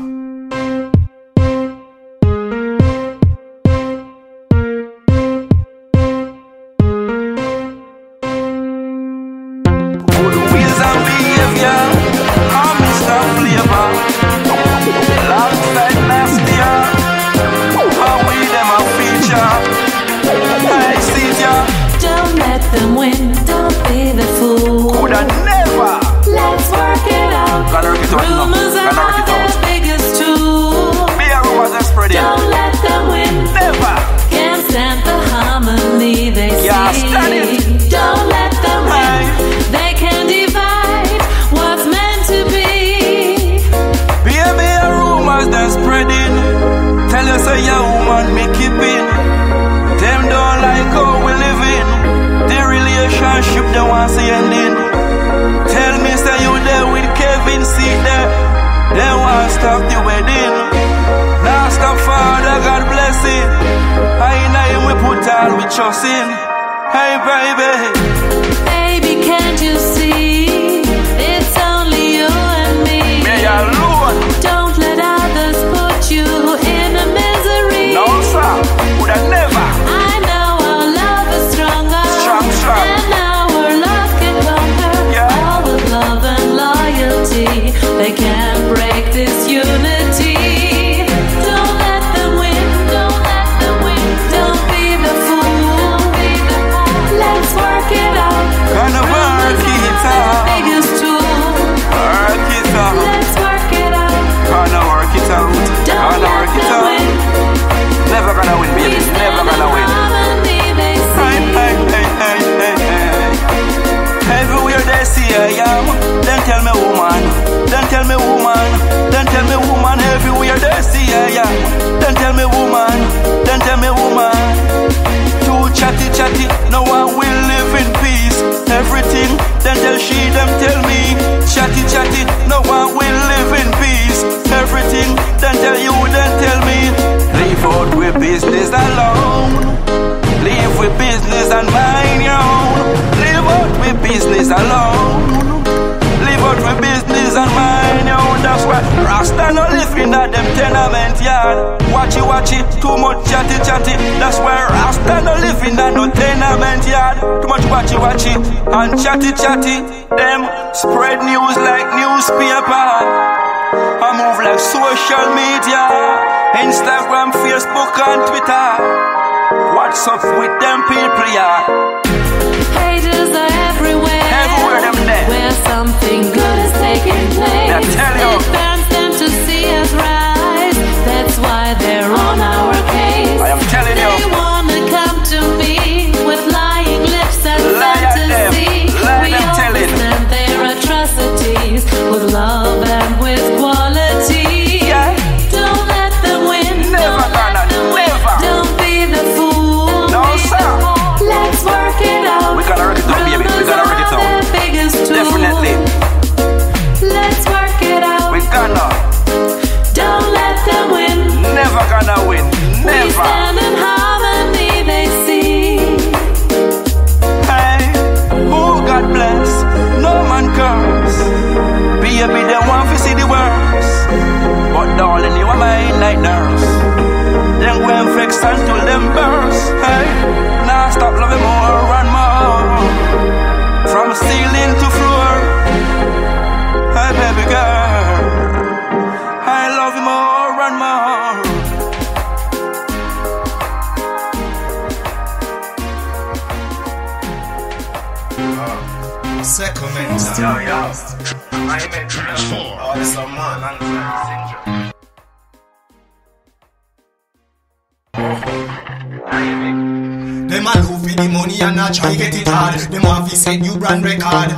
What's up with them people, yeah? Haters are everywhere. Everywhere them there. Where something good is taking place. I tell you. It burns them to see us rise. That's why they're on our until for the money and a try get it hard. Them want fi set new brand record.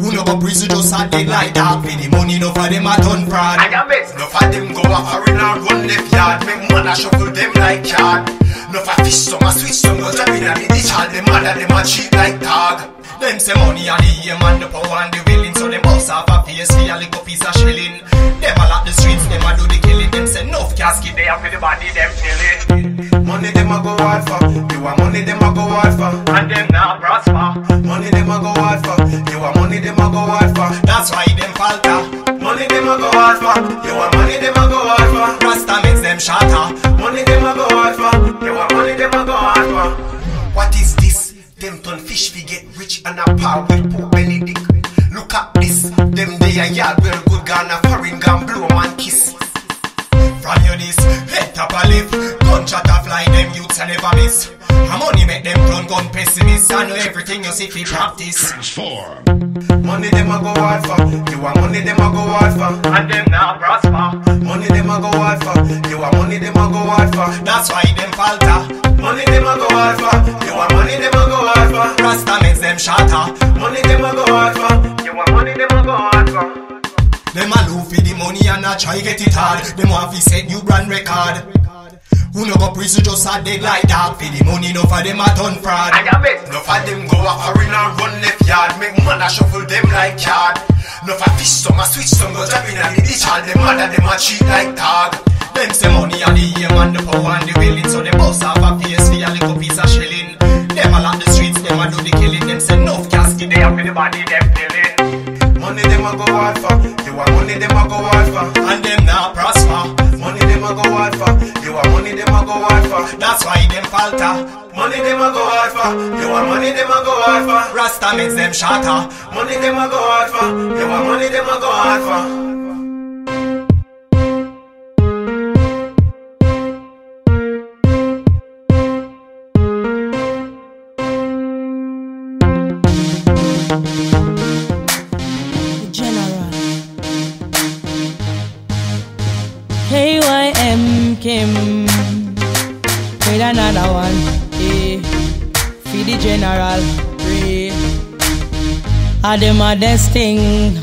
Who no go prison just a dead like that. For the money no for them a done fraud. No for them go a foreign and run left yard. Make man a shuffle them like yard. No for fish some a switch some go drop in a the ditch All them mother them a cheat like dog Them say money and the aim and the power and the willing. So them boss off a face for a little piece of shilling. Them a lock the streets, them a do the killing. Them say enough casket they have the body them feeling Money them a go hard for You a money them a go hard for. And them not prosper. Money them a go hard for You a money them a go hard for. That's why them falter. Money them a go hard for You a money them a go hard for. Rasta makes them shatter. Money them a go hard for You a money them a go hard for. What is? Them turn fish fi get rich and a par with poor Benedict Look at this Them they a yard well good gun a foreign gun blow man kiss. From you this, head top a lip Gunshot a fly, them youths a never miss A money make them run gun pessimist I know everything you see fi practice. Transform. Money them a go hard for. You a money them a go hard for. And them not prosper. Money them a go hard for. You a money them a go hard for. That's why them falter. Money them a go hard for. You a money them a go hard for. Rasta makes them shatter. Money them a go hard for. You a money them a go hard for. Them a look for the money and a try get it hard. Them want fi set new brand record. Who no go prison just a dead like that For the money no for them a done fraud. No for them go a foreign and run left yard. Make man a shuffle them like card. No for fish some a switch some go drop in a the ditch All them mother them a cheat like dog. Them say money and the aim and the power and the willing. So them boss off a face for a little piece of shilling. Them a lock the streets, them a do the killing. Them say enough casket they have for the body them killing Money them a go hard for You a money them a go hard for And them not prosper. Money them a go hard for You a money them a go hard for That's why them falter. Money them a go hard for You a money them a go hard for Rasta makes them shatter. Money them a go hard for You a money them a go hard for I the maddest thing.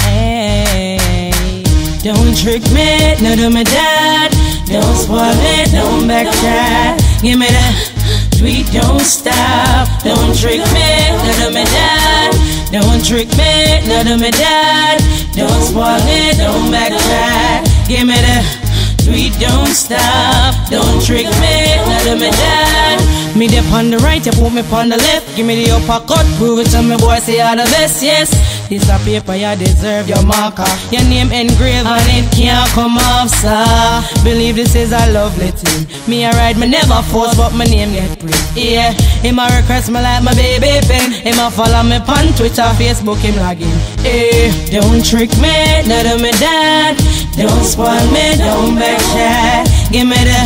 Hey. Don't trick me, no do my dad. Don't spoil it, don't backtrack. Give me that sweet, don't stop. Don't trick me, no do my dad. Don't trick me, no do my dad. Don't spoil it, don't backtrack. Give me the Sweet, don't stop, don't trick me, do me that. Me dip on the right, you put me on the left. Give me the uppercut, prove it to me, boy, say you're the best, yes. This a paper, you deserve your marker. Your name engraved and it can't come off, sir. Believe this is a lovely thing. Me a ride, me never force, but my name get print. Yeah, him a request me like my baby pen. Him a follow me on Twitter, Facebook, him login. Eh, don't trick me, not do me that. Don't spoil me, don't backtrack. Give me the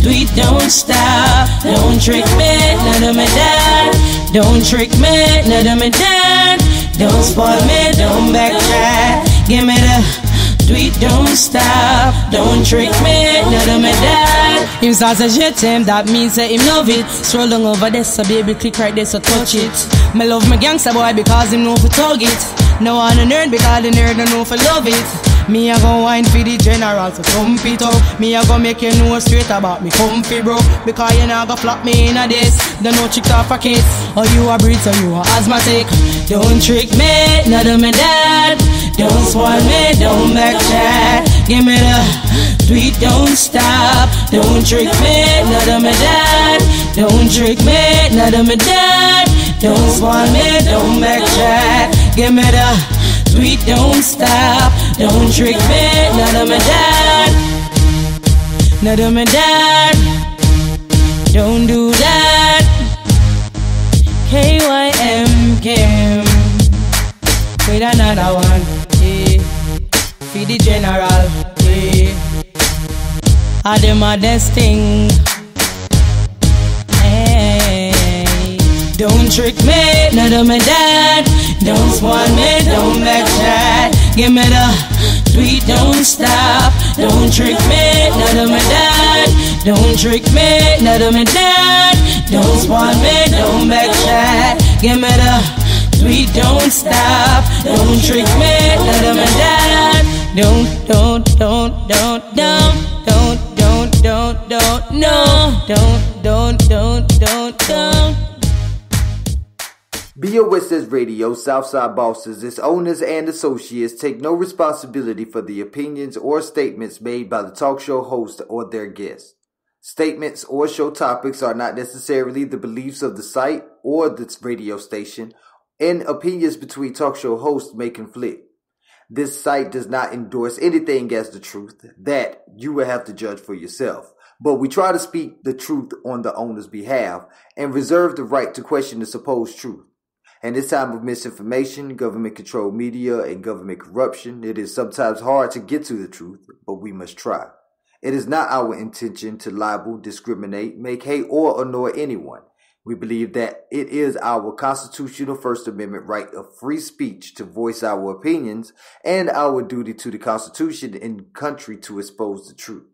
tweet, don't stop. Don't trick me, not do me that. Don't trick me, not do me that. Don't spoil me, don't backtrack. Give me the tweet, don't stop. Don't trick me, not do me that. Him start say je t'aime, that means say him love it. Scroll down over there, so baby, click right there, so touch it. Me love my gangster boy because him know for tug it. No one a nerd because the nerd don't know for love it. Me a go wine for the general, so pump it up. Me a go make you know straight about me comfy, bro. Because you not go flop me in a this. The no chick off a kiss. Or you a breed, so you a asthmatic. Don't trick me, not do me dad. Don't spoil me, don't backtrack. Give me the tweet, don't stop. Don't trick me, not do me dad. Don't trick me, not do me dad. Don't spoil me, don't backtrack. Give me the tweet, don't stop. Don't trick me, not do me that. Not do me that. Don't do that. KYM Kim with another one. Yeah. For the general. Yeah. I the maddest thing. Hey. Eh. Don't trick me, none of my dad. Don't spoil me, don't backtrack. Give me the tweet, don't stop. Don't trick me, none of my dad. Don't trick me, none of my dad. Don't spoil me, don't backtrack. Give me the tweet, don't stop. Don't trick me, none of my dad. Don't, don't, don't, don't, don't, don't, don't, don't, don't, no. Don't, don't, don't, don't, don't. BOSS Radio, Southside Bosses, its owners and associates take no responsibility for the opinions or statements made by the talk show host or their guests. Statements or show topics are not necessarily the beliefs of the site or the radio station, and opinions between talk show hosts may conflict. This site does not endorse anything as the truth. That you will have to judge for yourself. But we try to speak the truth on the owner's behalf and reserve the right to question the supposed truth. In this time of misinformation, government controlled media, and government corruption, it is sometimes hard to get to the truth, but we must try. It is not our intention to libel, discriminate, make hate, or annoy anyone. We believe that it is our constitutional First Amendment right of free speech to voice our opinions and our duty to the Constitution and country to expose the truth.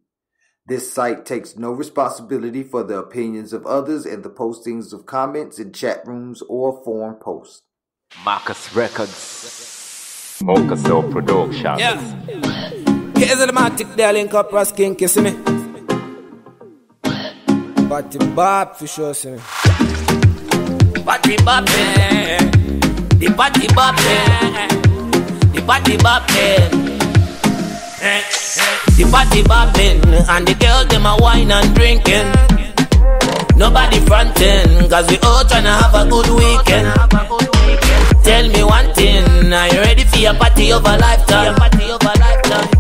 This site takes no responsibility for the opinions of others and the postings of comments in chat rooms or forum posts. Marcus Records. Mocaso Productions. Yeah. Here's the matic darling copper skin kiss me. Party bop for sure see me. Party bopping, the party bopping, the party bopping. The party bopping, and the girl them a wine and drinking. Nobody fronting, cause we all tryna have a good weekend. Tell me one thing, are you ready for your party of a lifetime?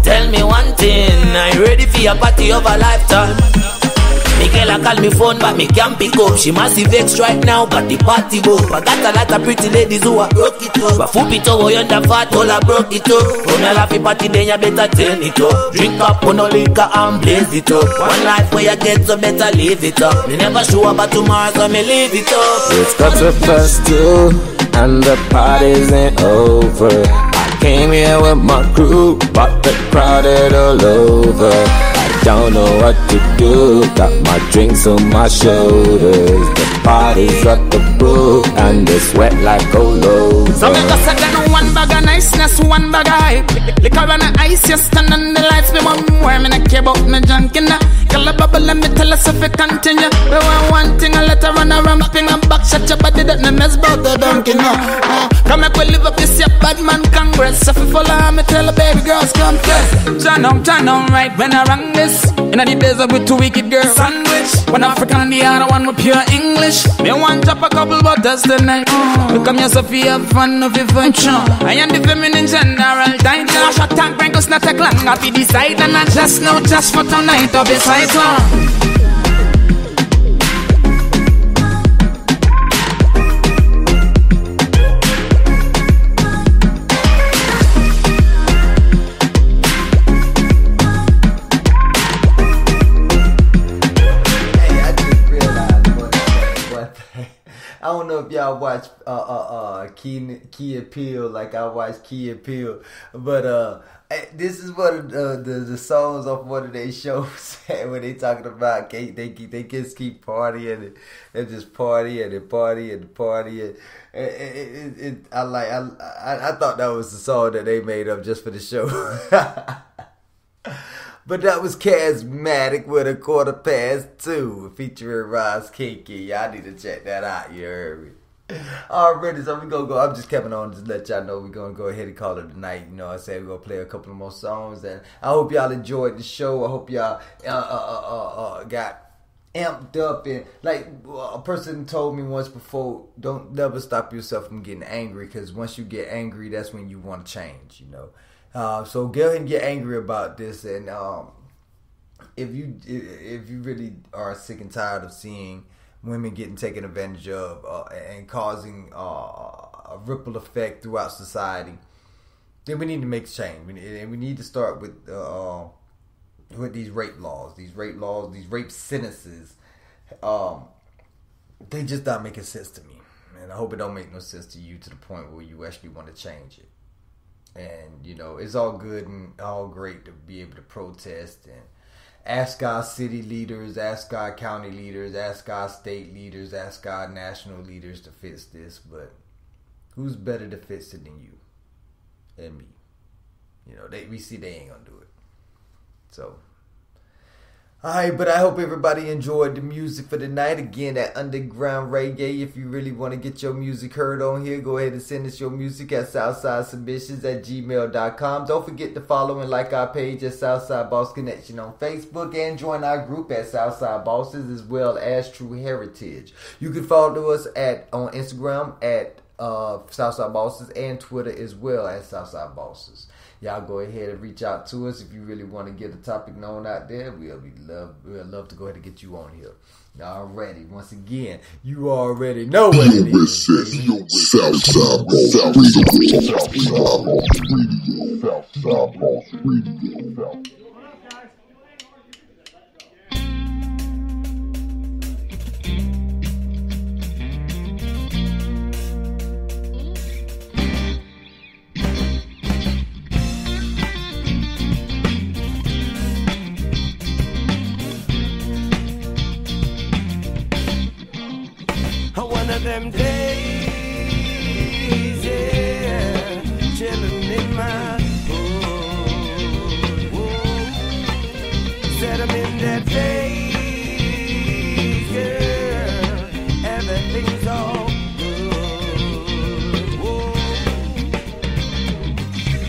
Tell me one thing, are you ready for your party of a lifetime? Me girl call me phone but me can't pick up. She massive vex right now but the party go. I got a lot of pretty ladies who a broke it up. But fool it over oh, yonder fat all a broke it up. Run a laughy party then you better turn it up. Drink up on no liquor and blaze it up. One life where you get so better leave it up. Me never sure about tomorrow so me leave it up. It's got to past two and the party's ain't over. I came here with my crew, but the crowded all over. Don't know what to do, got my drinks on my shoulders. The party's at the brew and they sweat like over. So me go say no one bag of niceness, one bag of hype. Liquor and ice, you stand on the lights. Me want more, me not care about me junk in. Girl a bubble, let me tell us if it continue. We want one thing, I let her run around, ping and back, shut your body, that me mess about the donkey now. Come make we live up this year man congress. If follow me, tell the baby girls come first. Turn on, turn on right when I rang this. In the days of with two wicked girls. Sandwich. One African and the other one with pure English. Me one drop a couple butters tonight. Mm. Come here, Sophia, have fun of your function. I am the feminine general. Time to shot tank, bring us not take long. I be decide and I just know just for tonight. I'll be side one. I don't know if y'all watch uh uh uh Key Key and Peele like I watch Key and Peele, but uh eh, this is one of the the, songs off one of their shows when they talking about they they they just keep partying and, and just partying and partying and partying. It, it, it, it, I like I, I I thought that was the song that they made up just for the show. But that was Charismatic with a quarter past two, featuring Ross Kinky. Y'all need to check that out. You heard me. Alrighty, so we gonna go. I'm just coming on to let y'all know we're gonna go ahead and call it a night. You know, I said we're gonna play a couple more songs, and I hope y'all enjoyed the show. I hope y'all uh, uh, uh, uh, uh, got amped up and like a person told me once before don't never stop yourself from getting angry because once you get angry that's when you want to change you know uh, so go ahead and get angry about this and um, if you if you really are sick and tired of seeing women getting taken advantage of uh, and causing uh, a ripple effect throughout society then we need to make change and we need to start with uh, with these rape laws, these rape laws, these rape sentences, um, they just not making sense to me. And I hope it don't make no sense to you to the point where you actually want to change it. And you know, it's all good and all great to be able to protest and ask our city leaders, ask our county leaders, ask our state leaders, ask our national leaders to fix this. But who's better to fix it than you and me? You know, they we see they ain't gonna do it. So, alright, but I hope everybody enjoyed the music for the night. Again, that underground reggae. If you really want to get your music heard on here, go ahead and send us your music at Southside Submissions at gmail.com. Don't forget to follow and like our page at Southside Boss Connection on Facebook and join our group at Southside Bosses as well as True Heritage. You can follow us at on Instagram at uh, Southside Bosses and Twitter as well as Southside Bosses. Y'all go ahead and reach out to us if you really want to get a topic known out there. We'll be love we'll love to go ahead and get you on here. Already, once again, you already know what it is. Southside. Southside. Southside them days, yeah, chilling in my. Whoa. Said I'm in that phase, girl. Everything's all good. Whoa.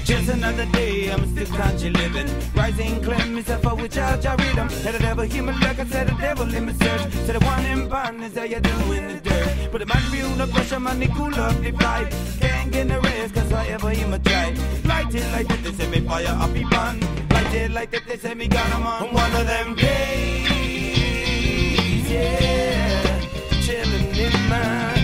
Just another day, I'm still country living. Rising, claim myself for which I'll rhythm. Had a devil human like I said, the devil in my search. Said the one in bond is how you doing the dirt. But the man feel no pressure, man, they cool up the vibe. Can't get the rest, cause whatever him a try. Light it like that, they say me fire up the band. Light it like that, they say me got 'em on. One of them days, yeah. Chilling in my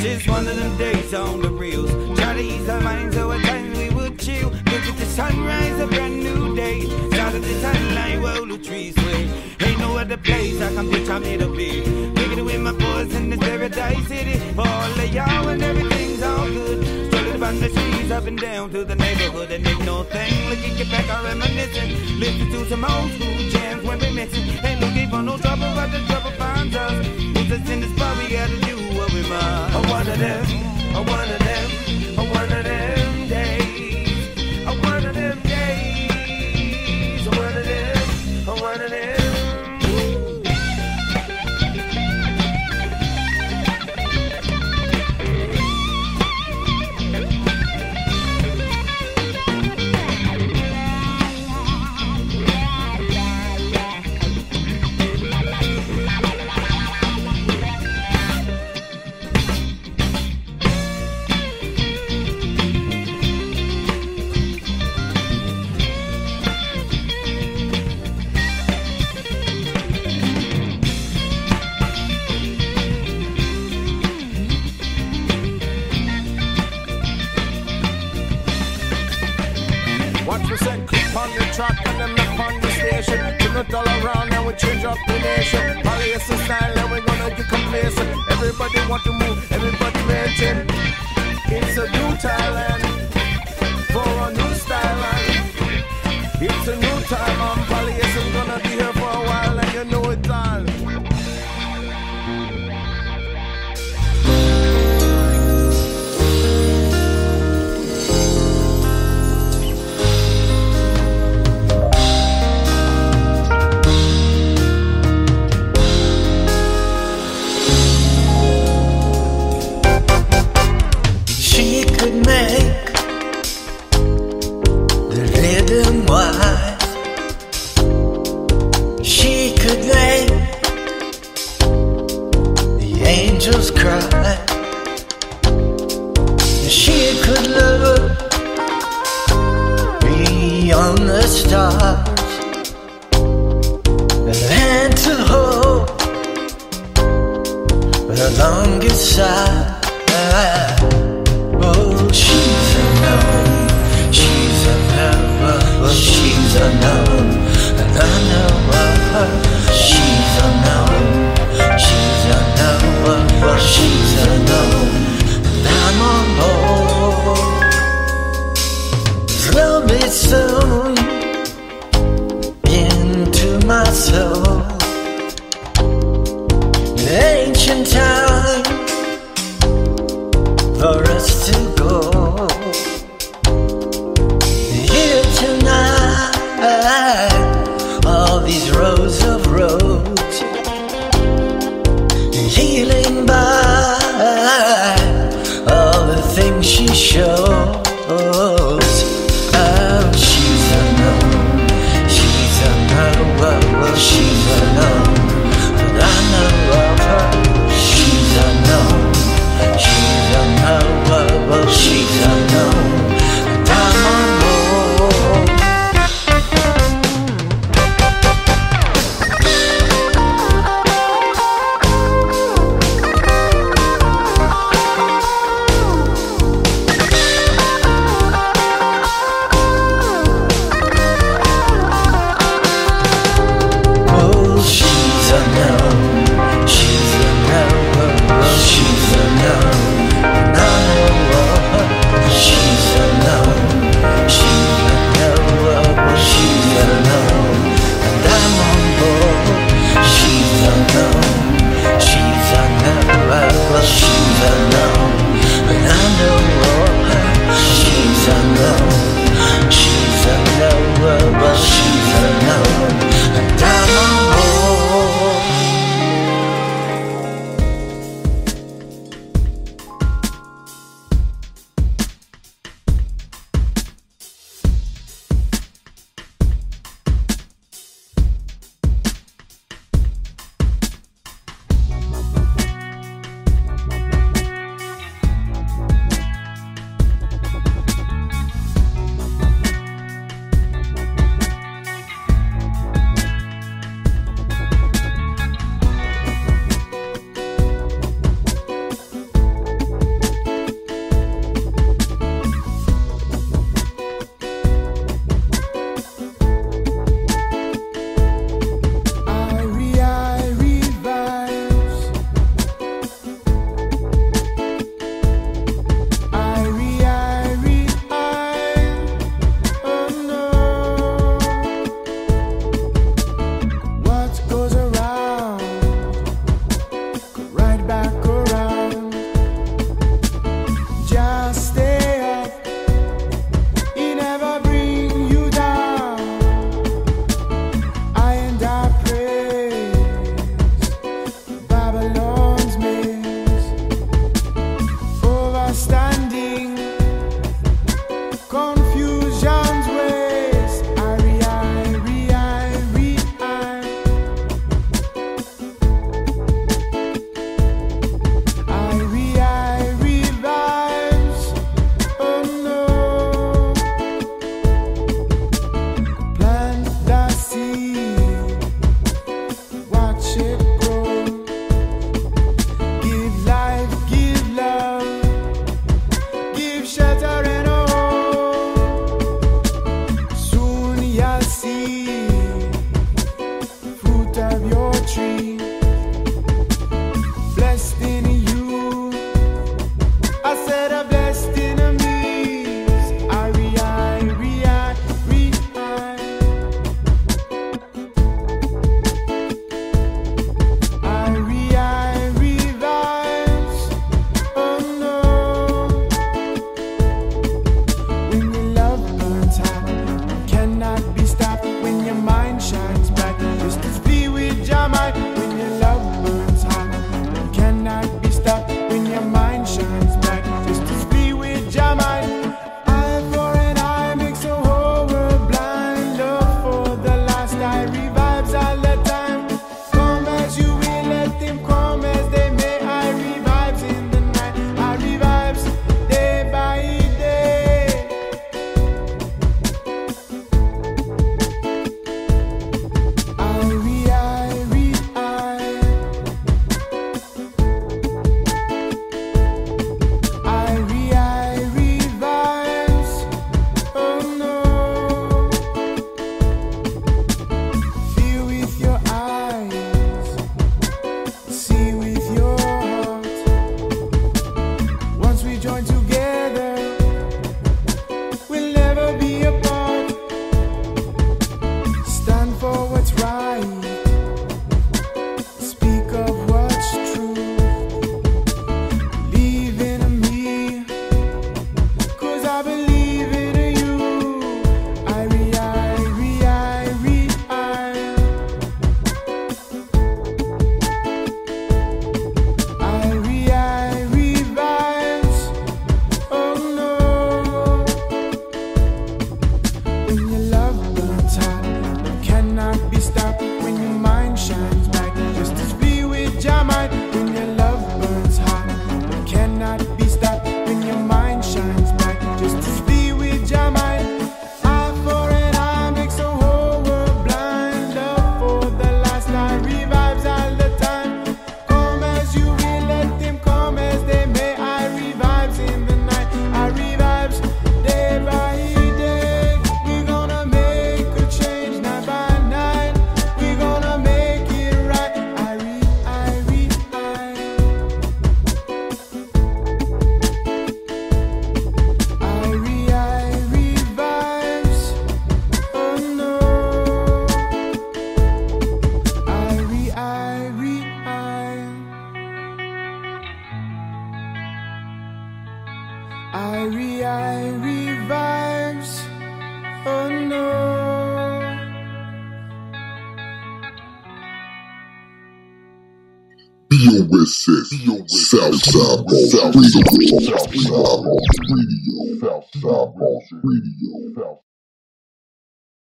just one of them days on the reels. Try to ease our minds so at times we would chill. Look at the sunrise, a brand new day. Start of the sunlight, well, the trees sway. Ain't no other place I can picture me to be. Making it with my boys in this paradise city. For all of y'all and all good. From the streets up and down to the neighborhood and ain't no thing. Looking get back, I reminiscing. Listen to some old school jams when we mixing. Ain't looking for no trouble, but the trouble finds us. Put us in the spot, we gotta do what we must. I of them, I of them, I of them. It all around and we change up the nation. Polyester style and we're gonna get complacent. Everybody want to move, everybody maintain. It's a new Thailand for a new style and it's a new time. Um, I'm polyester gonna be here for a while and you know it all.